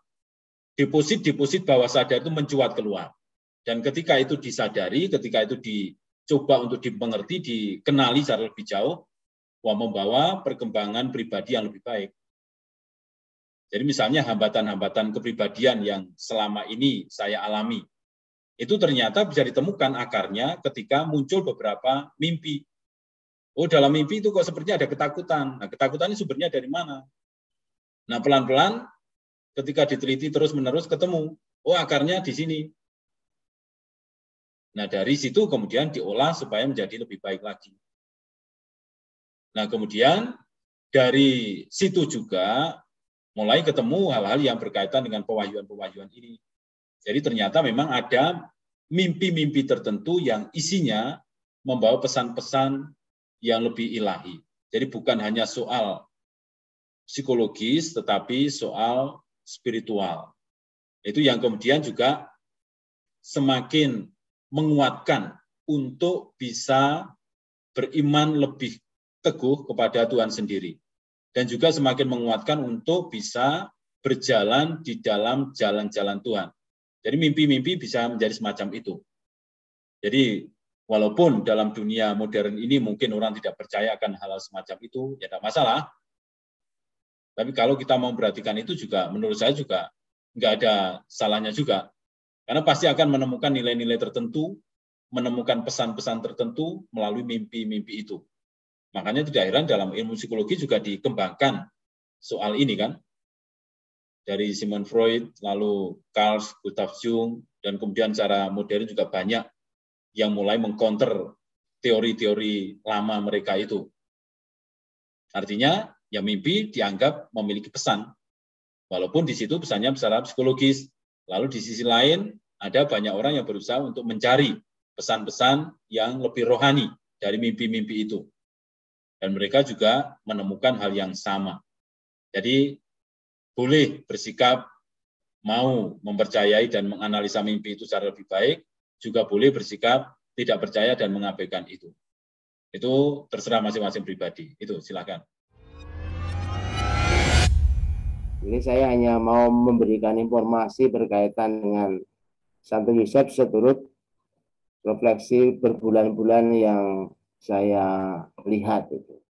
A: deposit-deposit bawah sadar itu mencuat keluar. Dan ketika itu disadari, ketika itu dicoba untuk dimengerti, dikenali secara lebih jauh, membawa perkembangan pribadi yang lebih baik. Jadi misalnya hambatan-hambatan kepribadian yang selama ini saya alami, itu ternyata bisa ditemukan akarnya ketika muncul beberapa mimpi. Oh, dalam mimpi itu kok sepertinya ada ketakutan. Nah, ketakutan ini sumbernya dari mana? Nah, pelan-pelan ketika diteliti terus-menerus ketemu, oh akarnya di sini. Nah, dari situ kemudian diolah supaya menjadi lebih baik lagi. Nah, kemudian dari situ juga mulai ketemu hal-hal yang berkaitan dengan pewahyuan-pewahyuan ini. Jadi ternyata memang ada mimpi-mimpi tertentu yang isinya membawa pesan-pesan yang lebih ilahi. Jadi bukan hanya soal psikologis, tetapi soal spiritual. Itu yang kemudian juga semakin menguatkan untuk bisa beriman lebih teguh kepada Tuhan sendiri dan juga semakin menguatkan untuk bisa berjalan di dalam jalan-jalan Tuhan. Jadi mimpi-mimpi bisa menjadi semacam itu. Jadi walaupun dalam dunia modern ini mungkin orang tidak percaya akan hal-hal semacam itu, ya tidak masalah. Tapi kalau kita mau memperhatikan itu juga, menurut saya juga nggak ada salahnya juga. Karena pasti akan menemukan nilai-nilai tertentu, menemukan pesan-pesan tertentu melalui mimpi-mimpi itu. Makanya tidak heran dalam ilmu psikologi juga dikembangkan soal ini kan. Dari Simon Freud, lalu Carl Gustav Jung, dan kemudian secara modern juga banyak yang mulai mengcounter teori-teori lama mereka itu. Artinya, ya mimpi dianggap memiliki pesan. Walaupun di situ pesannya secara psikologis. Lalu di sisi lain, ada banyak orang yang berusaha untuk mencari pesan-pesan yang lebih rohani dari mimpi-mimpi itu dan mereka juga menemukan hal yang sama. Jadi boleh bersikap mau mempercayai dan menganalisa mimpi itu secara lebih baik, juga boleh bersikap tidak percaya dan mengabaikan itu. Itu terserah masing-masing pribadi. Itu silakan.
D: Ini saya hanya mau memberikan informasi berkaitan dengan Santo Yosef seturut refleksi berbulan-bulan yang saya lihat itu.